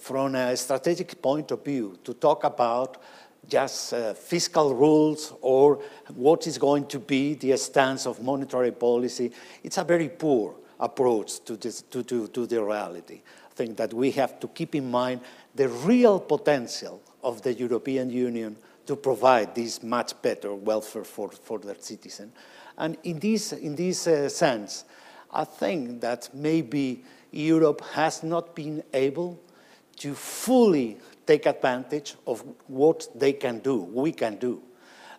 from a strategic point of view to talk about just uh, fiscal rules or what is going to be the stance of monetary policy, it's a very poor approach to, this, to, to, to the reality. Think that we have to keep in mind the real potential of the European Union to provide this much better welfare for, for their citizens. And in this, in this uh, sense, I think that maybe Europe has not been able to fully take advantage of what they can do, we can do.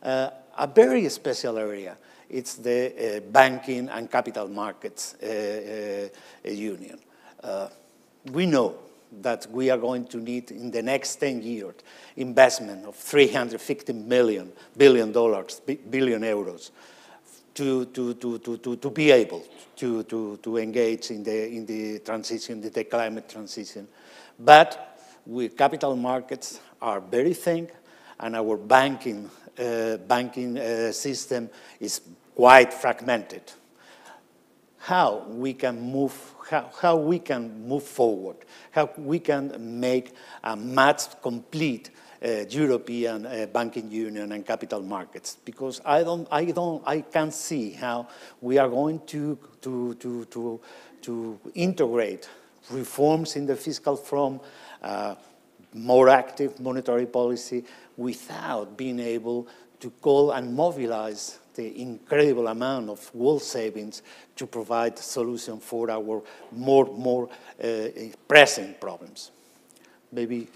Uh, a very special area, it's the uh, banking and capital markets uh, uh union. We know that we are going to need in the next 10 years investment of 350 million billion dollars billion euros to, to, to, to, to, be able to, to, to engage in the, in the transition, the climate transition. But we, capital markets are very thin, and our banking, uh, banking uh, system is quite fragmented. How we can move, how, how we can move forward, how we can make a much complete uh, European uh, banking union and capital markets. Because I don't, I don't, I can't see how we are going to, to, to, to, to integrate reforms in the fiscal front, uh, more active monetary policy without being able to call and mobilize the incredible amount of world savings to provide solution for our more, more uh, pressing problems. Maybe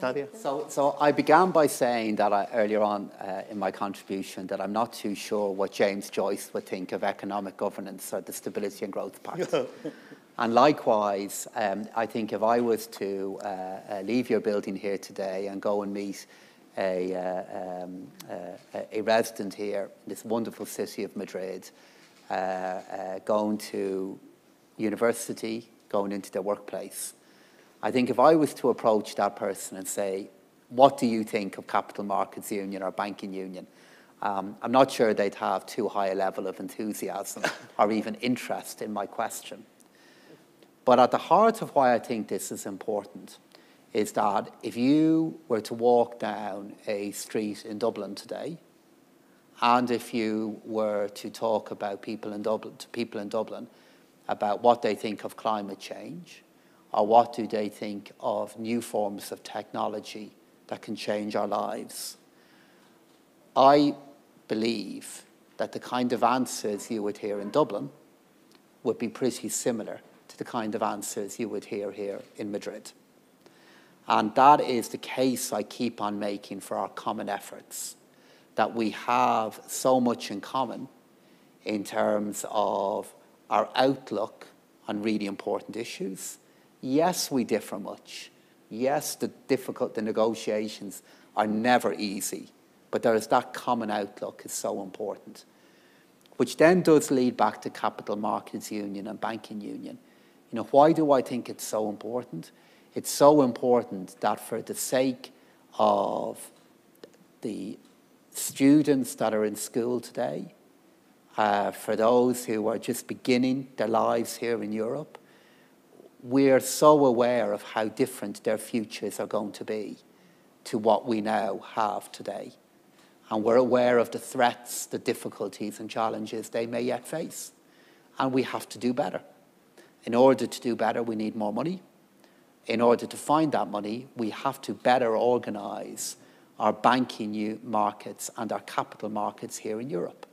Nadia?
So, so I began by saying that I, earlier on uh, in my contribution that I'm not too sure what James Joyce would think of economic governance or the Stability and Growth Pact. and likewise, um, I think if I was to uh, uh, leave your building here today and go and meet a, uh, um, uh, a resident here in this wonderful city of Madrid, uh, going to university, going into their workplace, I think if I was to approach that person and say, what do you think of capital markets union or banking union? Um, I'm not sure they'd have too high a level of enthusiasm or even interest in my question. But at the heart of why I think this is important is that if you were to walk down a street in Dublin today, and if you were to talk about people in Dublin, to people in Dublin about what they think of climate change, or what do they think of new forms of technology that can change our lives? I believe that the kind of answers you would hear in Dublin would be pretty similar to the kind of answers you would hear here in Madrid. And that is the case I keep on making for our common efforts, that we have so much in common in terms of our outlook on really important issues Yes, we differ much. Yes, the difficult, the negotiations are never easy, but there is that common outlook is so important. Which then does lead back to capital markets union and banking union. You know, why do I think it's so important? It's so important that for the sake of the students that are in school today, uh, for those who are just beginning their lives here in Europe, we're so aware of how different their futures are going to be to what we now have today. And we're aware of the threats, the difficulties, and challenges they may yet face. And we have to do better. In order to do better, we need more money. In order to find that money, we have to better organize our banking markets and our capital markets here in Europe.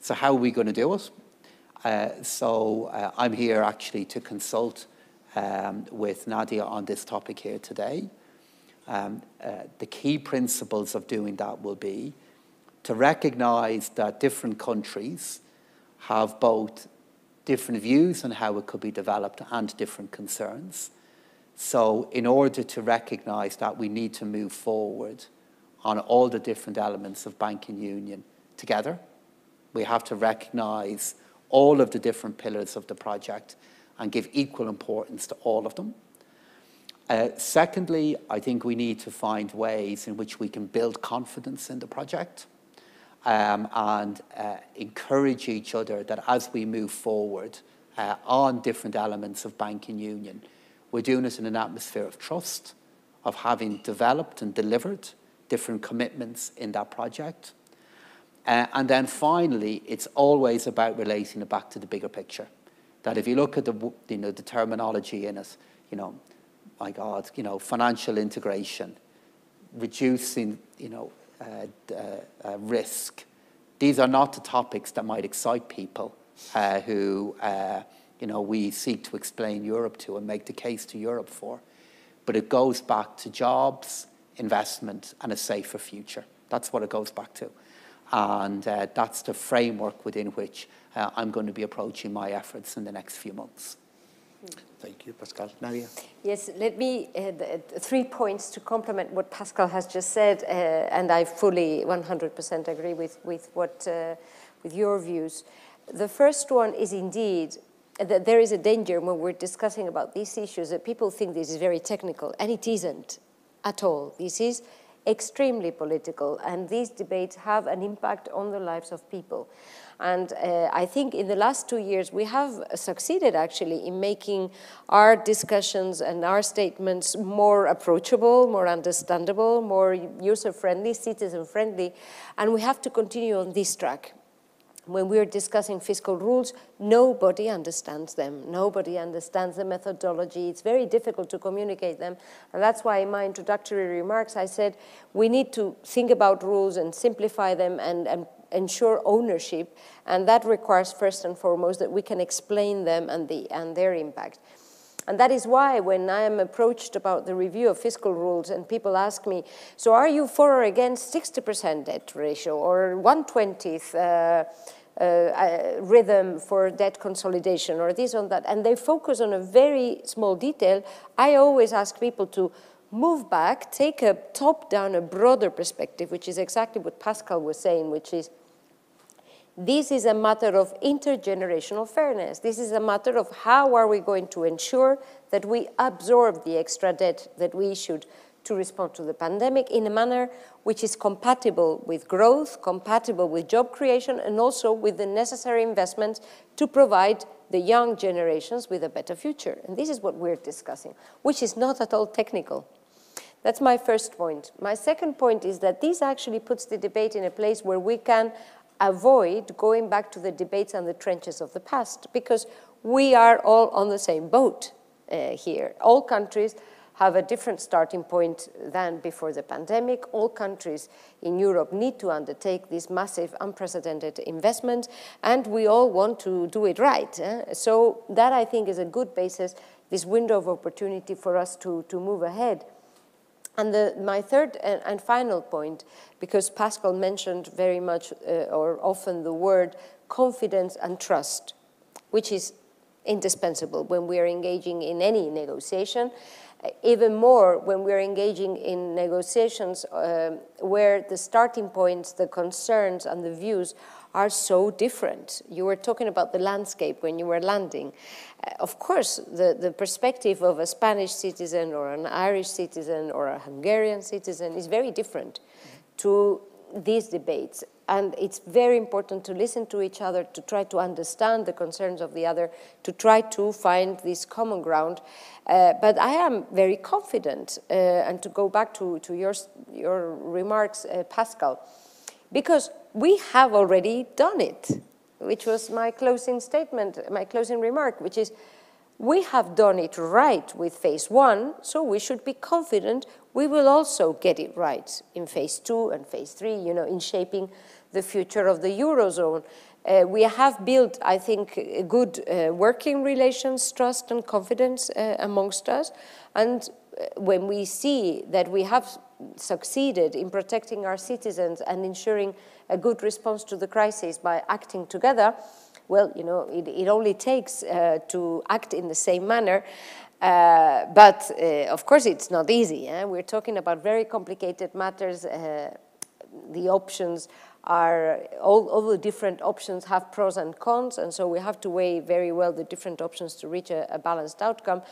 So, how are we going to do it? Uh, so uh, I'm here actually to consult um, with Nadia on this topic here today. Um, uh, the key principles of doing that will be to recognize that different countries have both different views on how it could be developed and different concerns. So, in order to recognize that, we need to move forward on all the different elements of banking union together. We have to recognize all of the different pillars of the project and give equal importance to all of them. Uh, secondly, I think we need to find ways in which we can build confidence in the project um, and uh, encourage each other that as we move forward uh, on different elements of banking union, we're doing it in an atmosphere of trust, of having developed and delivered different commitments in that project. Uh, and then finally, it's always about relating it back to the bigger picture. That if you look at the, you know, the terminology in it, you know, my God, you know, financial integration, reducing, you know, uh, uh, uh risk. These are not the topics that might excite people uh, who uh, you know, we seek to explain Europe to and make the case to Europe for. But it goes back to jobs, investment, and a safer future. That's what it goes back to. And uh, that's the framework within which uh, I'm going to be approaching my efforts in the next few months.
Thank you, Paschal. Nadia?
Yes, let me, uh, three points to complement what Paschal has just said, uh, and I fully 100% agree with, with, what, uh, with your views. The first one is indeed that there is a danger when we're discussing about these issues that people think this is very technical, and it isn't at all. This is extremely political, and these debates have an impact on the lives of people. And uh, I think in the last two years, we have succeeded actually in making our discussions and our statements more approachable, more understandable, more user-friendly, citizen-friendly, and we have to continue on this track when we're discussing fiscal rules, nobody understands them. Nobody understands the methodology. It's very difficult to communicate them. And that's why in my introductory remarks, I said we need to think about rules and simplify them and, and ensure ownership. And that requires first and foremost that we can explain them and, the, and their impact. And that is why when I am approached about the review of fiscal rules and people ask me, so are you for or against 60% debt ratio or 120th uh, uh, uh, rhythm for debt consolidation or this or that, and they focus on a very small detail, I always ask people to move back, take a top-down, a broader perspective, which is exactly what Paschal was saying, which is this is a matter of intergenerational fairness. This is a matter of how are we going to ensure that we absorb the extra debt that we issued to respond to the pandemic in a manner which is compatible with growth, compatible with job creation, and also with the necessary investments to provide the young generations with a better future. And this is what we're discussing, which is not at all technical. That's my first point. My second point is that this actually puts the debate in a place where we can avoid going back to the debates and the trenches of the past, because we are all on the same boat uh, here. All countries have a different starting point than before the pandemic. All countries in Europe need to undertake this massive, unprecedented investment, and we all want to do it right. Eh? So that, I think, is a good basis, this window of opportunity for us to, to move ahead. And the, my third and, and, final point, because Paschal mentioned very much uh, or often the word confidence and trust, which is indispensable when we are engaging in any negotiation even more when we're engaging in negotiations uh, where the starting points, the concerns, and the views are so different. You were talking about the landscape when you were landing. Uh, of course, the, the perspective of a Spanish citizen or an Irish citizen or a Hungarian citizen is very different to these debates. And it's very important to listen to each other, to try to understand the concerns of the other, to try to find this common ground. Uh, but I am very confident, uh, and to go back to, to your, your remarks, uh, Paschal, because we have already done it, which was my closing statement, my closing remark, which is we have done it right with phase one, so we should be confident we will also get it right in phase two and phase three, you know, in shaping the future of the Eurozone. Uh, we have built, I think, good uh, working relations, trust and confidence uh, amongst us. And uh, when we see that we have succeeded in protecting our citizens and ensuring a good response to the crisis by acting together, well, you know, it, it only takes uh, to act in the same manner. Uh, but of course, it's not easy. Eh? We're talking about very complicated matters. the options are all, all the different options have pros and cons, and so we have to weigh very well the different options to reach a, a balanced outcome.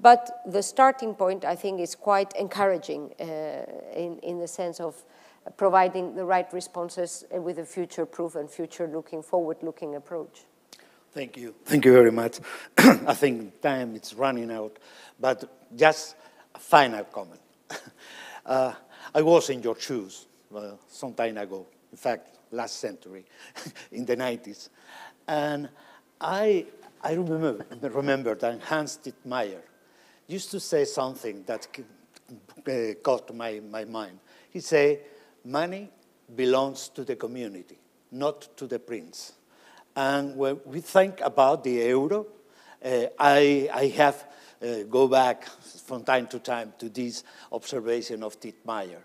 But the starting point, I think, is quite encouraging uh, in, in the sense of providing the right responses with a future-proof and future-looking, forward-looking approach.
Thank you. Thank you very much. I think time is running out, but just a final comment. uh, I was in your shoes uh, some time ago in fact, last century, in the 90s. And I, I remember, remember that Hans Tietmeyer used to say something that uh, caught my, my mind. He said, money belongs to the community, not to the prince. And when we think about the euro, uh, I, I have uh, go back from time to time to this observation of Tietmeyer.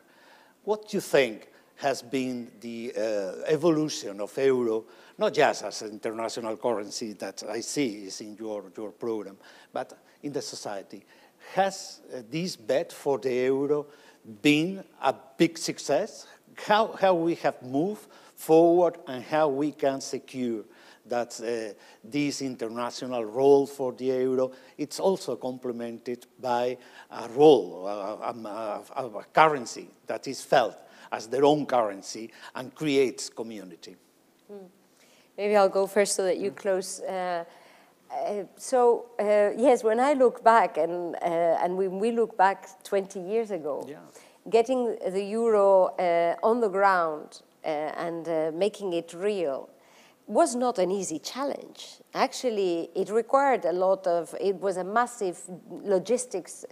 What do you think has been the uh, evolution of euro, not just as an international currency that I see is in your, your program, but in the society. Has uh, this bet for the euro been a big success? How, how we have moved forward and how we can secure that uh, this international role for the euro, it's also complemented by a role, a, a, a, a currency that is felt as their own currency and creates community.
Mm. Maybe I'll go first so that you close. Uh, uh, so uh, yes, when I look back and uh, and when we look back 20 years ago, yeah. Getting the euro uh, on the ground uh, and making it real was not an easy challenge. Actually, it required a lot of. It was a massive logistics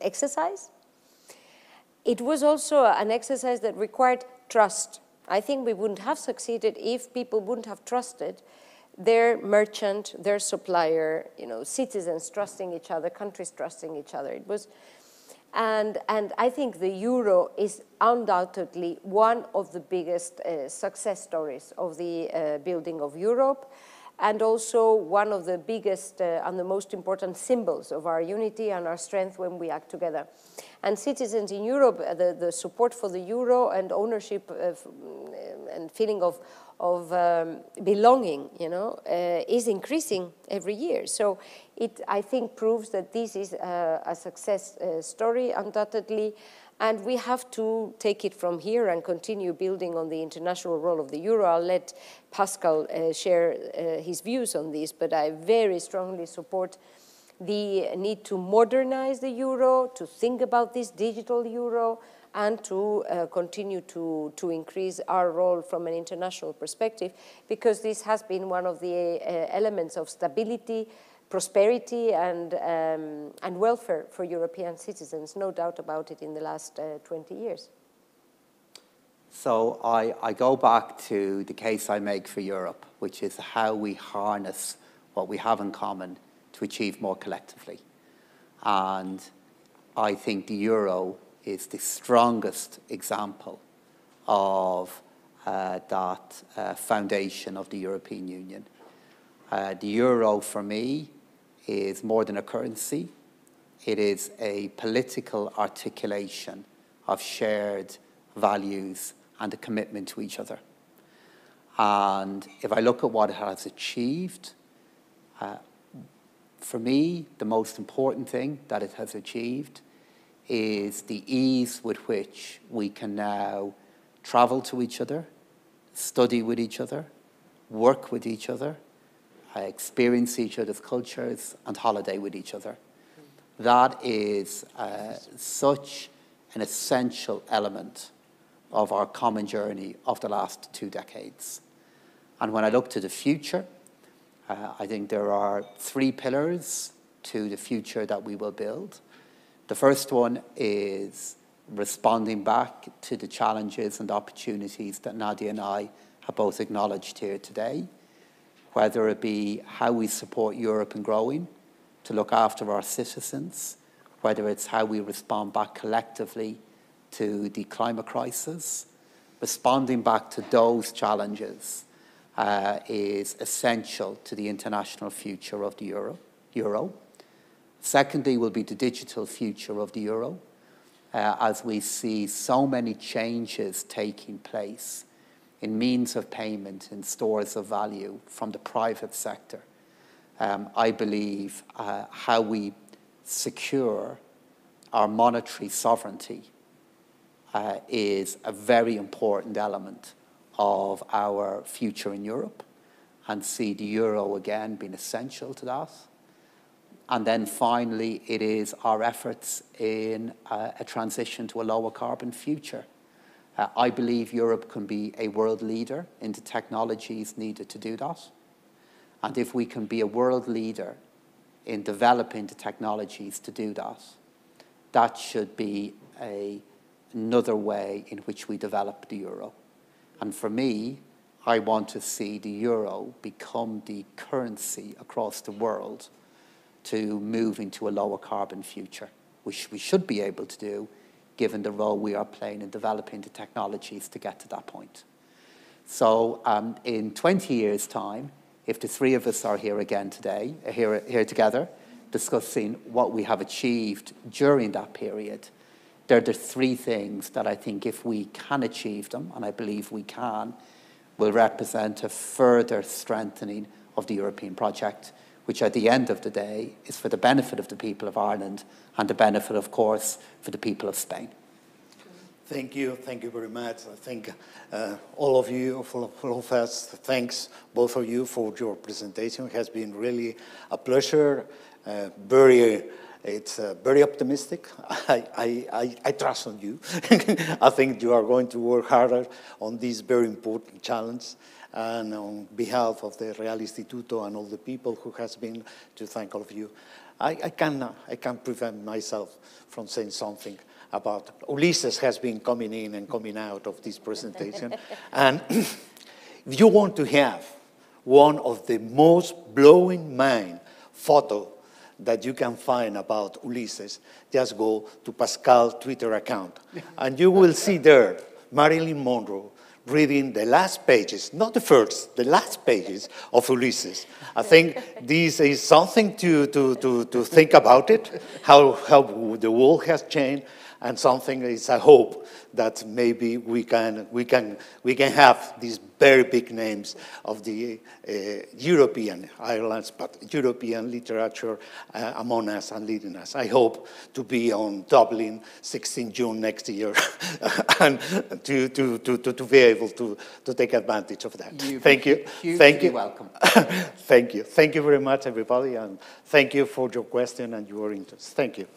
exercise it was also an exercise that required trust. I think we wouldn't have succeeded if people wouldn't have trusted their merchant, their supplier, you know, citizens trusting each other, countries trusting each other. It was, and, and I think the euro is undoubtedly one of the biggest uh, success stories of the uh, building of Europe and also one of the biggest uh, and the most important symbols of our unity and our strength when we act together. And citizens in Europe, uh, the, the support for the euro and ownership of, mm, and feeling of, of um, belonging, you know, uh, is increasing every year. So it, I think, proves that this is a, a success uh, story, undoubtedly, and we have to take it from here and continue building on the international role of the euro. I'll let Paschal uh, share uh, his views on this, but I very strongly support the need to modernize the euro, to think about this digital euro, and to uh, continue to, to increase our role from an international perspective, because this has been one of the uh, elements of stability, prosperity and, um, and welfare for European citizens, no doubt about it, in the last uh, 20 years.
So I, I go back to the case I make for Europe, which is how we harness what we have in common to achieve more collectively. And I think the euro is the strongest example of uh, that uh, foundation of the European Union. Uh, the euro, for me, is more than a currency. It is a political articulation of shared values and a commitment to each other. And if I look at what it has achieved, uh, for me, the most important thing that it has achieved is the ease with which we can now travel to each other, study with each other, work with each other, uh, experience each other's cultures, and holiday with each other. That is uh, such an essential element of our common journey of the last two decades. And when I look to the future, uh, I think there are three pillars to the future that we will build. The first one is responding back to the challenges and opportunities that Nadia and I have both acknowledged here today, whether it be how we support Europe in growing, to look after our citizens, whether it's how we respond back collectively to the climate crisis, responding back to those challenges uh, is essential to the international future of the euro. euro. Secondly, will be the digital future of the euro, uh, as we see so many changes taking place in means of payment and stores of value from the private sector. Um, I believe uh, how we secure our monetary sovereignty uh, is a very important element of our future in Europe and see the euro again being essential to that. And then finally, it is our efforts in uh, a transition to a lower carbon future. Uh, I believe Europe can be a world leader in the technologies needed to do that. And if we can be a world leader in developing the technologies to do that, that should be a, another way in which we develop the euro. And for me, I want to see the euro become the currency across the world to move into a lower carbon future, which we should be able to do given the role we are playing in developing the technologies to get to that point. So um, in 20 years' time, if the three of us are here again today, uh, here, here together, discussing what we have achieved during that period, there are the three things that I think if we can achieve them, and I believe we can, will represent a further strengthening of the European project, which at the end of the day is for the benefit of the people of Ireland and the benefit, of course, for the people of Spain.
Thank you. Thank you very much. I think uh, all of you, all of us, thanks both of you for your presentation. It has been really a pleasure, uh, very it's uh, very optimistic. I, I, I, trust on you. I think you are going to work harder on this very important challenge. And on behalf of the Real Instituto and all the people who has been, to thank all of you. I, I, can, I can prevent myself from saying something about Ulysses has been coming in and coming out of this presentation. and if you want to have one of the most blowing mind photo that you can find about Ulysses, just go to Paschal Twitter account. and you will see there Marilyn Monroe reading the last pages, not the first, the last pages of Ulysses. I think this is something to, to, to, to think about it, how, how the world has changed, and something is a hope that maybe we can, we can, we can have these very big names of the uh, European Ireland's, but European literature uh, among us and leading us. I hope to be on Dublin 16 June next year and to, to, to, to, to be able to, to take advantage of that.
You
thank you.
Thank you. welcome.
thank you. Thank you very much, everybody, and thank you for your question and your interest. Thank you.